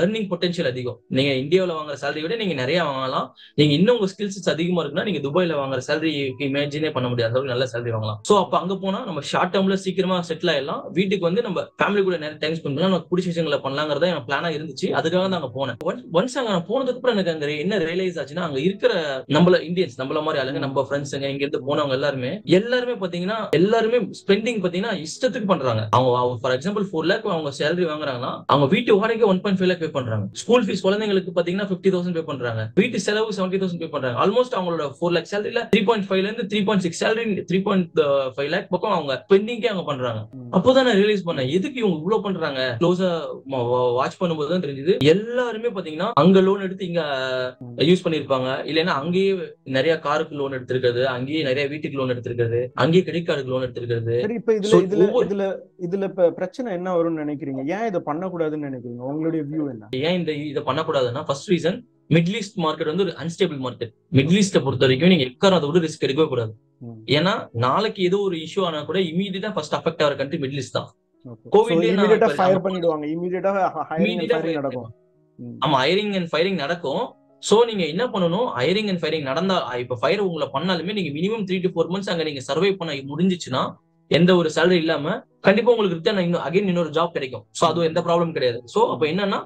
ஏர்னிங் பொட்டன்ஷியல் அதிகம். நீங்க இந்தியாவுல வாங்குற சேலரி விட நீங்க நிறைய வாங்கலாம். நீங்க இன்னும் உங்க ஸ்கில்ஸ் அதிகமா இருக்குன்னா நீங்க துபாயில வாங்குற சேலரி இமேஜினே பண்ண முடியாது. அளவுக்கு நல்ல சேலரி வாங்கலாம். சோ அப்ப அங்க போனா நம்ம ஷார்ட் டேர்ம்ல சீக்கிரமா செட்டில் ஆயிடலாம். வீட்டுக்கு வந்து நம்ம ஃபேமிலி கூட நிறைய டைம் ஸ்பெண்ட் பண்ணலாம் நமக்கு பிடிச்ச விஷயங்களை பண்ணலாங்கிறத என் பிளானா இருந்துச்சு. அதுக்காக தான் அங்க போனேன். ஒன்ஸ் அங்க நான் போனதுக்கு அப்புறம் எனக்கு அங்க என்ன ரியலைஸ் ஆச்சுன்னா அங்க இருக்கிற நம்மள இந்தியன்ஸ் நம்மள மாதிரி ஆளுங்க நம்ம ஃப்ரெண்ட்ஸுங்க இங்க இங்க இருந்து போனவங்க எல்லாருமே எல்லாருமே பாத்தீங்கன்னா எல்லாருமே ஸ்பெண்டிங் பாத்தீங்கன்னா இஷ்டத்துக்கு பண்றாங்க. அவங்க ஃபார் எக்ஸாம்பிள் ஃபோர் லேக் அவங்க சேலரி வாங்குறாங்கன்னா அவங்க வீட்டு வாடகை one point five lakh pay பண்றாங்க. ஸ்கூல் ஃபீஸ் குழந்தைங்களுக்கு பாத்தீங்கன்னா ஃபிஃப்டி தௌசண்ட் பே பண்றாங்க. வீட்டு செலவு செவன்டி தௌசண்ட் பே பண்றாங்க. ஆல்மோஸ்ட் அவங்களோட ஃபோர் லேக் சேலரில த்ரீ பாயிண்ட் ஃபைவ்ல இருந்து three point six salary three point five lakh பக்கம் அவங்க ஸ்பெண்டிங்கே அவங்க பண்றாங்க. அப்போதான் நான் ரியலைஸ் பண்ணேன் எதுக்கு இவங்க இவ்வளவு பண்றாங்க? க்ளோஸா வாட்ச் பண்ணும்போது தான் தெரிஞ்சது எல்லாருமே பாத்தீங்கன்னா அங்க லோன் எடுத்து இங்க யூஸ் பண்ணிருப்பாங்க. இல்லைன்னா அங்கேயே நிறைய காருக்கு லோன் எடுத்திருக்கிறது அங்கேயே நிறைய வீட்டுக்கு லோன் எடுத்திருக்கிறது அங்கேயே கிரெடிட் கார்டுக்கு லோன் எடுத்திருக்கிறது. இப்ப இதுல இதுல இதுல இதுல இப்ப பிரச்சனை என்ன வரும்னு நினைக்கிறீங்க? ஏன் இதை பண்ணக்கூடாதுன்னு நினைக்கிறீங்க? உங்களுடைய வியூ என்ன? ஏன் இந்த இதை பண்ணக்கூடாதுன்னா first reason middle east market வந்து ஒரு அன்ஸ்டேபிள் மார்க்கெட் மிடில் ஈஸ்ட பொறுத்த வரைக்கும் நீங்க எக்காரும் அதை விட ரிஸ்க் எடுக்கவே கூடாது. ஏன்னா நாளைக்கு ஏதோ ஒரு இஷ்யூ ஆனா கூட இமீடியட்டா ஃபர்ஸ்ட் அஃபெக்ட் ஆகிற கண்ட்ரி மிடில் ஈஸ்ட் தான். ம். ஆமா ஹைரிங் அண்ட் ஃபயரிங் நடக்கும். சோ நீங்க என்ன பண்ணணும்? ஹைரிங் அண்ட் ஃபயரிங் நடந்தா இப்ப ஃபயர் உங்களை பண்ணாலுமே நீங்க minimum three to four months அங்க நீங்க சர்வை பண்ண முடிஞ்சிச்சுன்னா எந்த ஒரு சேலரி இல்லாம கண்டிப்பா உங்களுக்கு ரிட்டர்ன் இன்னும் அகைன் இன்னொரு ஜாப் கிடைக்கும். சோ அது எந்த ப்ராப்ளம் கிடையாது. சோ அப்ப என்னன்னா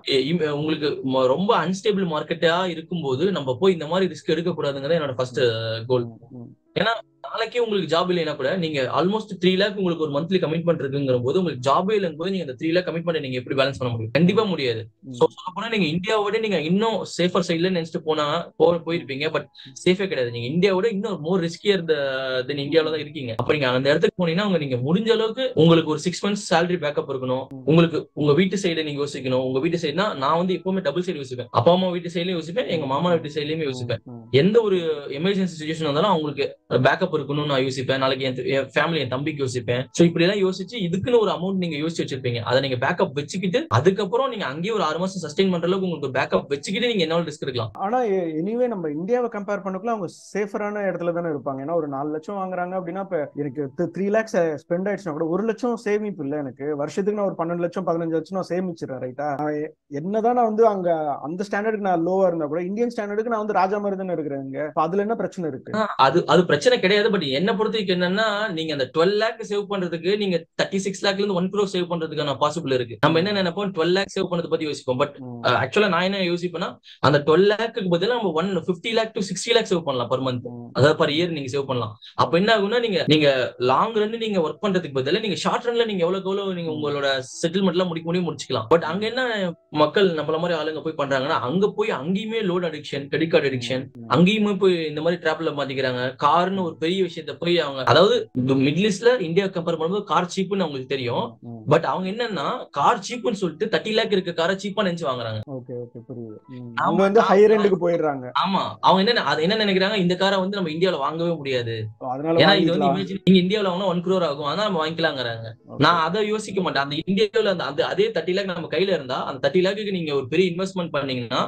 உங்களுக்கு ரொம்ப அன்ஸ்டேபிள் மார்க்கெட்டா இருக்கும்போது நம்ம போய் இந்த மாதிரி ரிஸ்க் எடுக்க கூடாதுங்கிறது என்னோட ஃபர்ஸ்ட் கோல் ஏன்னா நாளைக்கே உங்களுக்கு ஜாப் இல்லைன்னா கூட நீங்க ஆல்மோஸ்ட் த்ரீ லேக் உங்களுக்கு ஒரு மந்த்லி கமிட்மெண்ட் இருக்குங்கிற போது உங்களுக்கு ஜாபே இல்லைங்க போது நீங்க அந்த த்ரீ லேக் கமிட்மெண்ட் நீங்க எப்படி பேலன்ஸ் பண்ண முடியும்? கண்டிப்பா முடியாது. சோ சொல்ல போனா நீங்க இந்தியாவோட நீங்க இன்னும் சேஃபர் சைட்ல நினைச்சிட்டு போனா போ போயிருப்பீங்க. பட் சேஃபே கிடையாது. நீங்க இந்தியாவோட இன்னும் மோர் ரிஸ்கியர் தென் இந்தியாவில தான் இருக்கீங்க. அப்ப நீங்க அந்த இடத்துக்கு போனீங்கன்னா உங்க நீங்க முடிஞ்ச அளவுக்கு உங்களுக்கு ஒரு சிக்ஸ் மந்த்ஸ் சேலரி பேக்கப் இருக்கணும். உங்களுக்கு உங்க வீட்டு சைடு நீங்க யோசிக்கணும். உங்க வீட்டு சைடுனா நான் வந்து எப்பவுமே டபுள் சைடு யோசிப்பேன். அப்பா அம்மா வீட்டு சைட்லயும் யோசிப்பேன். எங்க மாமா வீட்டு சைட்லயுமே யோசிப்பேன். எந்த ஒரு எமர்ஜென்சி சுச்சுவேஷன் வந்தாலும் அவங்களுக்கு பேக்கப் இருக்கணும்னு நான் யோசிப்பேன். நாளைக்கு என் ஃபேமிலி என் தம்பிக்கு யோசிப்பேன். சோ இப்படி எல்லாம் யோசிச்சு இதுக்குன்னு ஒரு அமௌண்ட் நீங்க யோசிச்சு வச்சிருப்பீங்க. அதை நீங்க பேக்கப் வச்சுக்கிட்டு அதுக்கப்புறம் நீங்க அங்கேயே ஒரு ஆறு மாசம் சஸ்டைன் பண்ற அளவுக்கு உங்களுக்கு பேக்கப் வச்சுக்கிட்டு நீங்க என்ன ரிஸ்க் எடுக்கலாம். ஆனா எனிவே நம்ம இந்தியாவை கம்பேர் பண்ணக்குள்ள அவங்க சேஃபரான இடத்துல தானே இருப்பாங்க. ஏன்னா ஒரு நாலு லட்சம் வாங்குறாங்க அப்படின்னா இப்ப எனக்கு த்ரீ லேக்ஸ் ஸ்பெண்ட் ஆயிடுச்சுன்னா கூட ஒரு லட்சம் சேமிப்பு இல்ல எனக்கு. வருஷத்துக்கு நான் ஒரு பன்னெண்டு லட்சம் பதினஞ்சு லட்சம் நான் சேமிச்சிடறேன் ரைட்டா என்னதான் நான் வந்து அங்க அந்த ஸ்டாண்டர்டுக்கு நான் லோவா இருந்தா கூட இந்தியன் ஸ்டாண்டர்டுக்கு நான் வந்து ராஜா மாதிரி தானே இப்ப அதுல என்ன பிரச்சனை இருக்கு? அது அது பிரச்சனை கிடையாது. பட் என்ன பொறுத்த வரைக்கும் என்னன்னா நீங்க அந்த டுவெல் லேக் சேவ் பண்றதுக்கு நீங்க தேர்ட்டி சிக்ஸ் லேக்ல இருந்து ஒன் க்ரோ சேவ் பண்றதுக்கான பாசிபிள் இருக்கு. நம்ம என்ன நினைப்போம்? டுவெல் லேக் சேவ் பண்ணதை பத்தி யோசிப்போம். பட். ஆக்சுவலா நான் என்ன யோசிப்பேன்னா அந்த டுவெல் லேக்கு பதிலா நம்ம one fifty lakh to sixty lakh save பண்ணலாம் பர் மந்த். அதாவது பர் இயர் நீங்க சேவ் பண்ணலாம். அப்ப என்ன ஆகும்னா நீங்க நீங்க லாங் ரன் நீங்க ஒர்க் பண்றதுக்கு பதிலா நீங்க ஷார்ட் ரன்ல நீங்க எவ்வளவுக்கு எவ்வளவு நீங்க உங்களோட செட்டில்மெண்ட் எல்லாம் முடிக்க முடியும் முடிச்சுக்கலாம். பட் அங்க என்ன மக்கள் நம்மள மாதிரி ஆளுங்க போய் பண்றாங்கன்னா அங்க போய் அங்கேயுமே loan addiction credit card addiction. அங்கேயுமே போய் இந்த மாதிரி டிராப்ல மாத்திக்கிறாங்க கார்னு ஒரு பெரிய விஷயத்த போய் அவங்க அதாவது மிடில் ஈஸ்ட்ல இந்தியா கம்பேர் பண்ணும்போது கார் சீப்புன்னு அவங்களுக்கு தெரியும். பட் அவங்க என்னன்னா கார் சீப்புன்னு சொல்லிட்டு தேர்ட்டி லேக் இருக்க காரை சீப்பா நினைச்சு வாங்குறாங்க. அவங்க வந்து. ஹை ரெண்டுக்கு போயிடுறாங்க. ஆமா. அவங்க என்ன அது என்ன நினைக்கிறாங்க? இந்த காரை வந்து நம்ம இந்தியாவில வாங்கவே முடியாது. ஏன்னா இது வந்து நீங்க இந்தியாவில வாங்கினா ஒன் crore ஆகும். அதான் நம்ம வாங்கிக்கலாங்கிறாங்க. நான் அதை யோசிக்க மாட்டேன். அந்த இந்தியாவில அந்த அதே தேர்ட்டி லேக் நம்ம கையில இருந்தா அந்த தேர்ட்டி லேக்கு நீங்க ஒரு பெரிய இன்வெஸ்ட்மெண்ட் பண்ணீங்கன்னா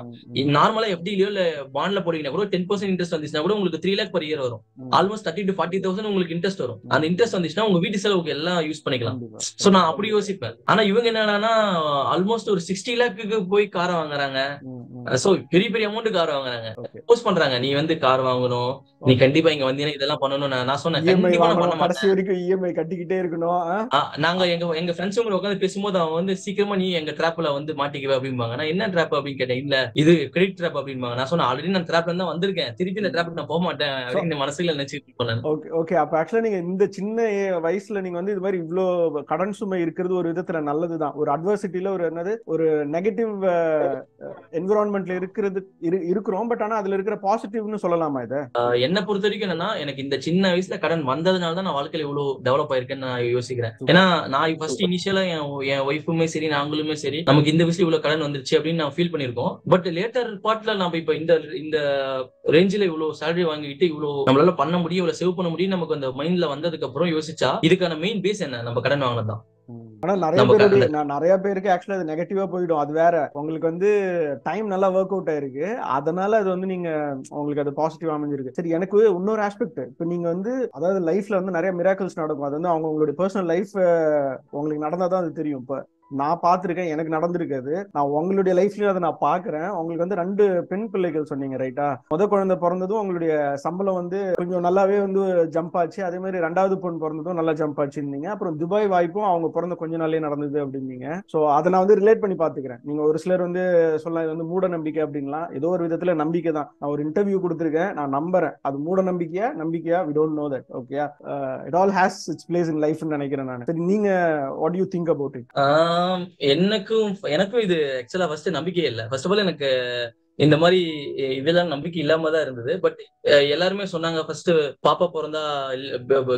நார்மலா எஃப்டிலயோ இல்ல பாண்ட்ல போட்டீங்கன்னா கூட டென் பர்சன்ட் இன்ட்ரெஸ்ட் வந்துச்சுன்னா கூட உங்களுக்கு த்ரீ லேக் பர் இயர் வரும். Almost thirty to forty thousand உங்களுக்கு இன்ட்ரெஸ்ட் வரும். அந்த இன்ட்ரெஸ்ட் வந்துச்சுன்னா உங்க வீட்டு செலவுக்கு எல்லாம் யூஸ் பண்ணிக்கலாம். சோ நான் அப்படி யோசிப்பேன். ஆனா இவங்க என்னன்னா ஆல்மோஸ்ட் ஒரு சிக்ஸ்டி லேக்குக்கு போய் காரை வாங்குறாங்க. சோ பெரிய பெரிய அமௌண்ட் கார் வாங்குறாங்க. போஸ்ட் பண்றாங்க. நீ வந்து கார் வாங்கணும். நீ கண்டிப்பா இங்க வந்தீங்கன்னா இதெல்லாம் பண்ணணும் நான் சொன்னேன். EMI கண்டிப்பா பண்ண மாட்டேன். வரைக்கும் இஎம்ஐ கட்டிக்கிட்டே இருக்கணும். நாங்க எங்க எங்க ஃப்ரெண்ட்ஸ் கூட உட்காந்து பேசும்போது அவங்க வந்து சீக்கிரமா நீ எங்க ட்ராப்ல வந்து மாட்டிக்குவே அப்படிம்பாங்க. நான் என்ன ட்ராப் அப்படின்னு கேட்டேன். இல்ல இது கிரெடிட் ட்ராப் அப்படிம்பாங்க. நான் சொன்னேன் ஆல்ரெடி நான் ட்ராப்ல தான் வந்திருக்கேன். திருப்பி இந்த ட்ராப்க்கு நான் போக மாட்டேன். அப்படின்னு மனசுல நினைச்சிட்டு ஓகே ஓகே அப்ப ஆக்சுவலா நீங்க இந்த சின்ன வயசுல நீங்க வந்து இது மாதிரி இவ்ளோ கடன் சுமை இருக்கிறது ஒரு விதத்துல நல்லதுதான். ஒரு அட்வர்சிட்டில ஒரு என்னது? ஒரு நெகட்டிவ் என்விரான்மெண்ட்ல இருக்கிறது இரு- இருக்கிறோம். பட் ஆனா அதுல இருக்கிற பாசிட்டிவ்னு சொல்லலாமா இத? என்ன பொறுத்த வரைக்கும் என்னன்னா எனக்கு இந்த சின்ன வயசுல கடன் வந்ததுனால தான் நான் வாழ்க்கையில இவ்வளவு டெவலப் ஆயிருக்கேன்னு நான் யோசிக்கிறேன். ஏன்னா நான் ஃபர்ஸ்ட் இனிஷியலா என் என் ஒய்ஃபுமே சரி நாங்களுமே சரி நமக்கு இந்த விஷயம் இவ்வளவு கடன் வந்துருச்சு அப்படின்னு நான் ஃபீல் பண்ணிருக்கோம் பட் லேட்டர் பார்ட்ல நம்ம இப்ப இந்த இந்த ரேஞ்சில இவ்வளவு சேலரி வாங்கிட்டு இவ்வளவு நம்மளால பண்ண முடியும் இவ்வளவு சேவ் பண்ண முடியும் நமக்கு அந்த மைண்ட்ல வந்ததுக்கு அப்புறம் யோசிச்சா இதுக்கான மெயின் பேஸ் என்ன? நம்ம கடன் வாங்கினதுதான். ஆனா நிறைய பேருடைய. நான் நிறைய பேருக்கு ஆக்சுவலா அது நெகட்டிவா போயிடும். அது வேற. உங்களுக்கு வந்து டைம் நல்லா ஒர்க் அவுட் ஆயிருக்கு. அதனால அது வந்து நீங்க உங்களுக்கு அது பாசிட்டிவ் அமைஞ்சிருக்கு. சரி எனக்கு இன்னொரு ஆஸ்பெக்ட் இப்போ நீங்க வந்து அதாவது லைஃப்ல வந்து நிறைய மிராக்கிள்ஸ் நடக்கும். அது வந்து அவங்க உங்களுடைய பர்சனல் லைஃப் உங்களுக்கு நடந்தாதான் அது தெரியும். இப்போ நான் பார்த்துருக்கேன் எனக்கு நடந்திருக்காது நான் உங்களுடைய லைஃப்லயும் அதை நான் பாக்குறேன் உங்களுக்கு வந்து ரெண்டு பெண் பிள்ளைகள் சொன்னீங்க ரைட்டா முத குழந்தை பிறந்ததும் உங்களுடைய சம்பளம் வந்து கொஞ்சம் நல்லாவே வந்து ஜம்ப் ஆச்சு. அதே மாதிரி ரெண்டாவது பொண்ணு பிறந்ததும் நல்லா ஜம்ப் ஆச்சுன்னீங்க. அப்புறம் துபாய் வாய்ப்பும் அவங்க பிறந்த கொஞ்ச நாளே நடந்தது அப்படின்னீங்க. சோ அதை நான் வந்து ரிலேட் பண்ணி பாத்துக்கிறேன் நீங்க ஒரு சிலர் வந்து சொல்லலாம் இது வந்து மூட நம்பிக்கை அப்படின்லாம் ஏதோ ஒரு விதத்துல நம்பிக்கை தான். நான் ஒரு இன்டர்வியூ கொடுத்துருக்கேன் நான் நம்புறேன். அது மூட நம்பிக்கையா? நம்பிக்கையா? We don't know that okay it all has its place in லைஃப்னு நினைக்கிறேன் நான். சரி நீங்க what you think about it எனக்கும் எனக்கும் இது ஆக்சுவலா ஃபர்ஸ்ட் நம்பிக்கையே இல்லை. ஃபர்ஸ்ட் ஆஃப் ஆல் எனக்கு இந்த மாதிரி இதெல்லாம் நம்பிக்கை இல்லாம தான் இருந்தது. பட் எல்லாருமே சொன்னாங்க ஃபர்ஸ்ட் பாப்பா பிறந்தா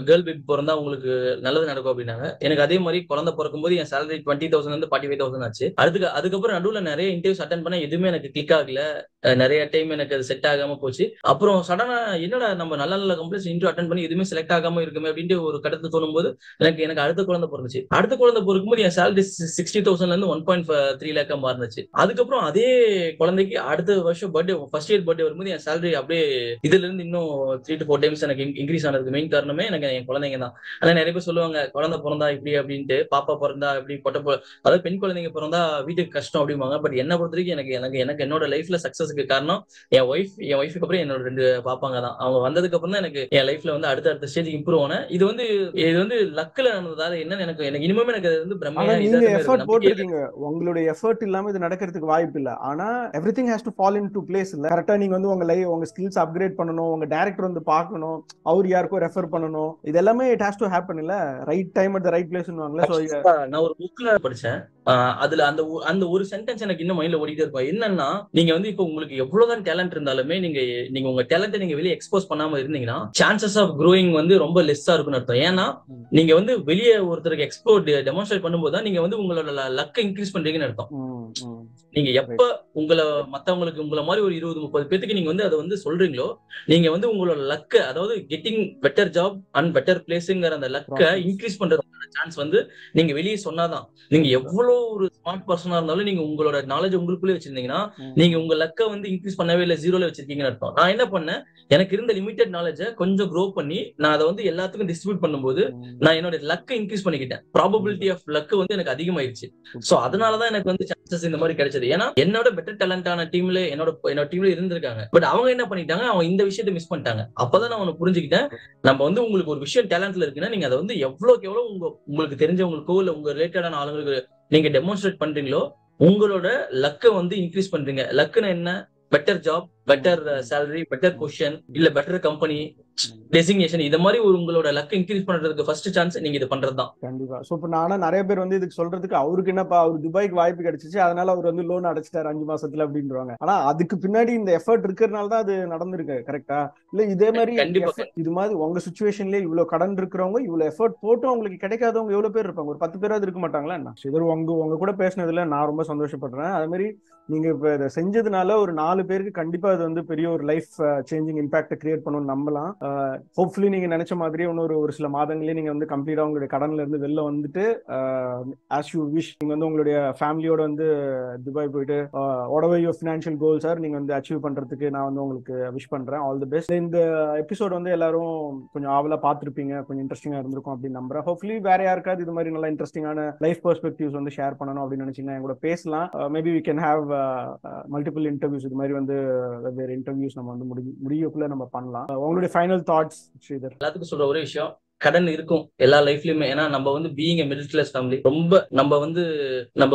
கேர்ள் பேபி பிறந்தா உங்களுக்கு நல்லது நடக்கும் அப்படின்னாங்க. எனக்கு அதே மாதிரி குழந்தை பிறக்கும்போது என் சேலரி டுவெண்ட்டி தௌசண்ட் வந்து ஃபார்ட்டி ஃபைவ் தௌசண்ட் ஆச்சு. அதுக்கு அதுக்கப்புறம் நடுவில் நிறைய இன்டர்வியூஸ் அட்டன் பண்ண எதுவுமே எனக்கு கிளிக் ஆகல. நிறைய டைம் எனக்கு அது செட் ஆகாம போச்சு. அப்புறம் சடனா என்னடா நம்ம நல்ல நல்ல கம்பெனிஸ் இன்டர்வியூ அட்டன் பண்ணி எதுவுமே செலக்ட் ஆகாம இருக்குமே அப்படின்ட்டு ஒரு கடத்து தோணும் போது எனக்கு எனக்கு அடுத்த குழந்தை பிறந்துச்சு. அடுத்த குழந்தை பிறக்கும்போது என் சேலரி சிக்ஸ்டி தௌசண்ட்ல இருந்து ஒன் பாயிண்ட் த்ரீ லேக்கா மாறினுச்சு. அதுக்கப்புறம் அதே குழந்தைக்கு அடுத்த வருஷம் பர்த்டே ஃபர்ஸ்ட் இயர் பர்த்டே வரும்போது என் சேலரி அப்படியே இதுல இருந்து இன்னும் த்ரீ டு ஃபோர் டைம்ஸ் எனக்கு இன்க்ரீஸ் ஆனதுக்கு மெயின் காரணமே எனக்கு என் குழந்தைங்க தான். ஆனா நிறைய பேர் சொல்லுவாங்க குழந்தை பிறந்தா இப்படி அப்படின்ட்டு பாப்பா பிறந்தா இப்படி பொட்ட அதாவது பெண் குழந்தைங்க பிறந்தா வீட்டுக்கு கஷ்டம் அப்படிம்பாங்க. பட் என்ன பொறுத்த வரைக்கும் எனக்கு எனக்கு எனக்கு என்னோட லைஃப்ல சக்சஸ்க்கு காரணம் என் ஒய்ஃப் என் ஒய்ஃபுக்கு அப்புறம் என்னோட ரெண்டு பாப்பாங்க தான். அவங்க வந்ததுக்கு அப்புறம் தான் எனக்கு என் லைஃப்ல வந்து அடுத்த அடுத்த ஸ்டேஜ் இம்ப்ரூவ் ஆனேன். இது வந்து இது வந்து லக்ல நடந்ததால என்னன்னு எனக்கு எனக்கு இனிமே எனக்கு வந்து பிரம்மையா உங்களுடைய எஃபர்ட் இல்லாம இது நடக்கிறதுக்கு வாய்ப்பு இல்ல. ஆனா every thing has to fall in to place இல்ல கரெக்டா நீங்க வந்து உங்க லைஃப் உங்க ஸ்கில்ஸ் அப்கிரேட் பண்ணணும் உங்க டேரக்டர் வந்து பார்க்கணும் அவர் யாருக்கோ ரெஃபர் பண்ணணும். இது எல்லாமே இட் ஹேஸ் டு ஹேப்பன் இல்ல? Right time at the right place so நான் ஒரு புக்ல படிச்சேன். அதுல அந்த அந்த ஒரு சென்டென்ஸ் எனக்கு இன்னும் மைண்ட்ல ஓடிட்டே இருக்கும். என்னன்னா நீங்க வந்து இப்போ உங்களுக்கு எவ்வளவுதான் டேலண்ட் இருந்தாலுமே நீங்க நீங்க உங்க டேலண்ட்டை நீங்க வெளியே எக்ஸ்போஸ் பண்ணாம இருந்தீங்கன்னா சான்சஸ் ஆஃப் growing வந்து ரொம்ப லெஸ்ஸா இருக்கும்னு அர்த்தம். ஏன்னா. நீங்க வந்து வெளியே ஒருத்தருக்கு எக்ஸ்போர்ட் டெமான்ஸ்ட்ரேட் பண்ணும்போது தான் நீங்க வந்து உங்களோட லக்கை இன்க்ரீஸ் பண்றீங்கன்னு அர்த்தம். நீங்க எப்ப உங்களை மத்தவங்களுக்கு உங்களை மாதிரி ஒரு இருபது முப்பது பேத்துக்கு நீங்க வந்து அதை வந்து சொல்றீங்களோ நீங்க வந்து உங்களோட லக்க அதாவது getting better job and better பிளேஸ்ங்கிற அந்த லக்க. இன்க்ரீஸ் பண்றதுக்கான சான்ஸ் வந்து நீங்க வெளியே சொன்னாதான். நீங்க எவ்வளவு ஒரு ஸ்மார்ட் பர்சனா இருந்தாலும் நீங்க உங்களோட நாலேஜ் உங்களுக்குள்ளே வச்சிருந்தீங்கன்னா நீங்க உங்க லக்க வந்து இன்க்ரீஸ் பண்ணவே இல்லை ஜீரோல வச்சிருக்கீங்கன்னு அர்த்தம். நான் என்ன பண்ணேன்? எனக்கு இருந்த லிமிடெட் நாலேஜை கொஞ்சம் க்ரோ பண்ணி நான் அதை வந்து எல்லாத்துக்கும் டிஸ்ட்ரிபியூட் பண்ணும்போது நான் என்னோட லக்கை இன்க்ரீஸ் பண்ணிக்கிட்டேன். ப்ராபபிலிட்டி ஆஃப் லக் வந்து எனக்கு அதிகமாயிருச்சு. சோ அதனாலதான் எனக்கு வந்து சான்சஸ் இந்த மாதிரி கிடைச்சது. ஏன்னா என்னோட பெட்டர் டேலண்டான டீம்ல என்னோட என்னோட டீம்ல இருந்திருக்காங்க. பட் அவங்க என்ன பண்ணிட்டாங்க? அவங்க இந்த விஷயத்தை மிஸ் பண்ணிட்டாங்க. அப்பதான் நான் ஒண்ணு புரிஞ்சுக்கிட்டேன். நம்ம வந்து உங்களுக்கு ஒரு விஷயம் டேலண்ட்ல இருக்குன்னா நீங்க அதை வந்து எவ்வளவுக்கு எவ்வளவு உங்க உங்களுக்கு தெரிஞ்சவங்களுக்கோ இல்ல உங்க ரிலேட்டடான ஆளுங்களுக்கு நீங்க டெமோன்ஸ்ட்ரேட் பண்றீங்களோ உங்களோட லக்கை வந்து இன்க்ரீஸ் பண்றீங்க. லக்குன்னு என்ன? Better job better salary better position இல்ல பெட்டர் கம்பெனி டெசிக்னேஷன் இத மாதிரி ஒரு உங்களோட லக் இன்க்ரீஸ் பண்றதுக்கு ஃபர்ஸ்ட் சான்ஸ் நீங்க இது பண்றதுதான். கண்டிப்பா. சோ இப்ப நானா நிறைய பேர் வந்து இதுக்கு சொல்றதுக்கு அவருக்கு என்னப்பா அவர் துபாய்க்கு வாய்ப்பு கிடைச்சிச்சு அதனால அவர் வந்து லோன் அடைச்சிட்டாரு அஞ்சு மாசத்துல அப்படின்றாங்க. ஆனா அதுக்கு பின்னாடி இந்த எஃபர்ட் இருக்கிறதுனால தான் அது நடந்திருக்கு கரெக்டா இல்ல இதே மாதிரி கண்டிப்பா. இது மாதிரி உங்க சுச்சுவேஷன்லயே இவ்வளவு கடன் இருக்கிறவங்க இவ்வளவு எஃபர்ட் போட்டும் அவங்களுக்கு கிடைக்காதவங்க எவ்வளவு பேர் இருப்பாங்க? ஒரு பத்து பேராவது இருக்க மாட்டாங்களா என்ன? இதர் உங்க உங்க கூட பேசினதுல நான் ரொம்ப சந்தோஷப்படுறேன். அதே மாதிரி நீங்க இப்ப இதை செஞ்சதுனால ஒரு நாலு பேருக்கு கண்டிப்பா அது வந்து பெரிய ஒரு லைஃப் சேஞ்சிங் இம்பாக்ட் கிரியேட் பண்ணணும்னு நம்பலாம். ஹோப்ஃபுல்லி நீங்க நினைச்ச மாதிரி இன்னொரு ஒரு சில மாதங்களே நீங்க வந்து கம்ப்ளீட்டா உங்களுடைய கடன்ல இருந்து வெளில வந்துட்டு ஆஸ் யூ விஷ் நீங்க வந்து உங்களுடைய ஃபேமிலியோட வந்து துபாய் போயிட்டு உடவை யோர் ஃபினான்ஷியல் கோல் சார் நீங்க வந்து அச்சீவ் பண்றதுக்கு நான் வந்து உங்களுக்கு விஷ் பண்றேன். ஆல் தி பெஸ்ட் இந்த எபிசோட் வந்து எல்லாரும் கொஞ்சம் ஆவலா பார்த்துருப்பீங்க. கொஞ்சம் இன்ட்ரெஸ்டிங்கா இருந்திருக்கும் அப்படின்னு நம்புறேன். ஹோப்ஃபுல்லி வேற யாருக்காவது இது மாதிரி நல்லா இன்ட்ரெஸ்டிங்கான லைஃப் பெர்ஸ்பெக்டிவ்ஸ் வந்து ஷேர் பண்ணணும் அப்படின்னு நினைச்சீங்கன்னா என் கூட பேசலாம். Maybe we can have multiple interviews இது மாதிரி வந்து வெவ்வேறு இன்டர்வியூஸ் நம்ம வந்து முடி முடியக்குள்ள நம்ம பண்ணலாம். உங்களுடைய ஃபைனல் தாட்ஸ் ஸ்ரீதர்? எல்லாத்துக்கும் சொல்ற ஒரே விஷயம் கடன் இருக்கும் எல்லா லைஃப்லயுமே ஏன்னா நம்ம வந்து பீயிங் மிடில் கிளாஸ் ஃபேமிலி ரொம்ப நம்ம வந்து நம்ம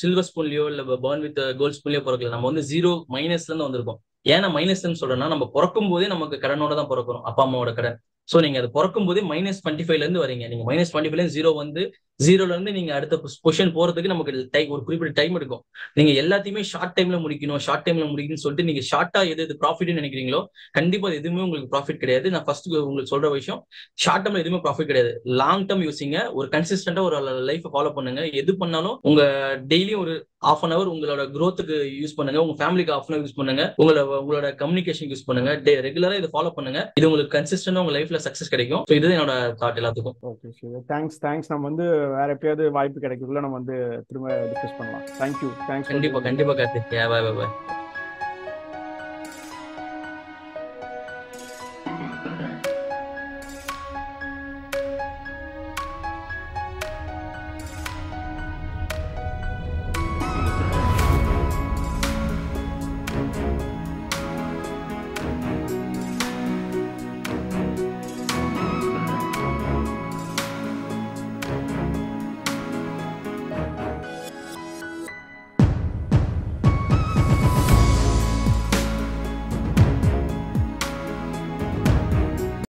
சில்வர் ஸ்பூன்லயோ இல்ல பர்ன் வித் கோல்ட் ஸ்பூன்லயோ பிறக்கல. நம்ம வந்து ஜீரோ மைனஸ்ல இருந்து வந்திருக்கோம். ஏன்னா மைனஸ்ன்னு சொல்றேன்னா நம்ம பிறக்கும் போதே நமக்கு கடனோட தான் பிறக்கிறோம். அப்பா அம்மாவோட கடன். ஸோ நீங்க அது பிறக்கும் போதே மைனஸ் டுவெண்ட்டி ஃபைவ்ல இருந்து வரீங்க. நீங்க மைனஸ் டுவெண்ட்டி ஃபைவ்ல ஜீரோ வந்து ஜீரோல இருந்து நீங்க அடுத்த பொசிஷன் போறதுக்கு நமக்கு டைம் ஒரு குறிப்பிட்ட டைம் எடுக்கும். நீங்க எல்லாத்தையுமே ஷார்ட் டைம்ல முடிக்கணும் ஷார்ட் டைம்ல முடிக்கணும்னு சொல்லிட்டு நீங்க ஷார்ட்டா எது எது ப்ராஃபிட்னு நினைக்கிறீங்களோ கண்டிப்பா எதுவுமே உங்களுக்கு ப்ராஃபிட் கிடையாது. நான் ஃபர்ஸ்ட் உங்களுக்கு சொல்ற விஷயம் ஷார்ட் டேர்ம்ல எதுவுமே ப்ராஃபிட் கிடையாது. லாங் டேர்ம் யூஸிங்க ஒரு கன்சிஸ்டன்டா ஒரு லைஃப் ஃபாலோ பண்ணுங்க. எது பண்ணாலும் உங்க டெய்லியும் ஒரு ஆஃப் அன் அவர் உங்களோட க்ரோத்துக்கு யூஸ் பண்ணுங்க. உங்க ஃபேமிலிக்கு ஆஃப் அன் அவர் யூஸ் பண்ணுங்க. உங்களோட உங்களோட கம்யூனிகேஷன் யூஸ் பண்ணுங்க. ரெகுலரா இதை ஃபாலோ பண்ணுங்க. இது உங்களுக்கு கன்சிஸ்டன்டா உங்க லைஃப்ல சக்சஸ் கிடைக்கும். ஸோ இது என்னோட தாட் எல்லாத்துக்கும். ஓகே தேங்க்ஸ் தேங்க்ஸ் நம்ம வந்து வேற எப்பயாவது வாய்ப்பு கிடைக்கக்குள்ள நம்ம வந்து திரும்ப டிஸ்கஸ் பண்ணலாம். தேங்க்யூ தேங்க்ஸ் கண்டிப்பா கண்டிப்பா கார்த்திக். பாய் பாய் பாய்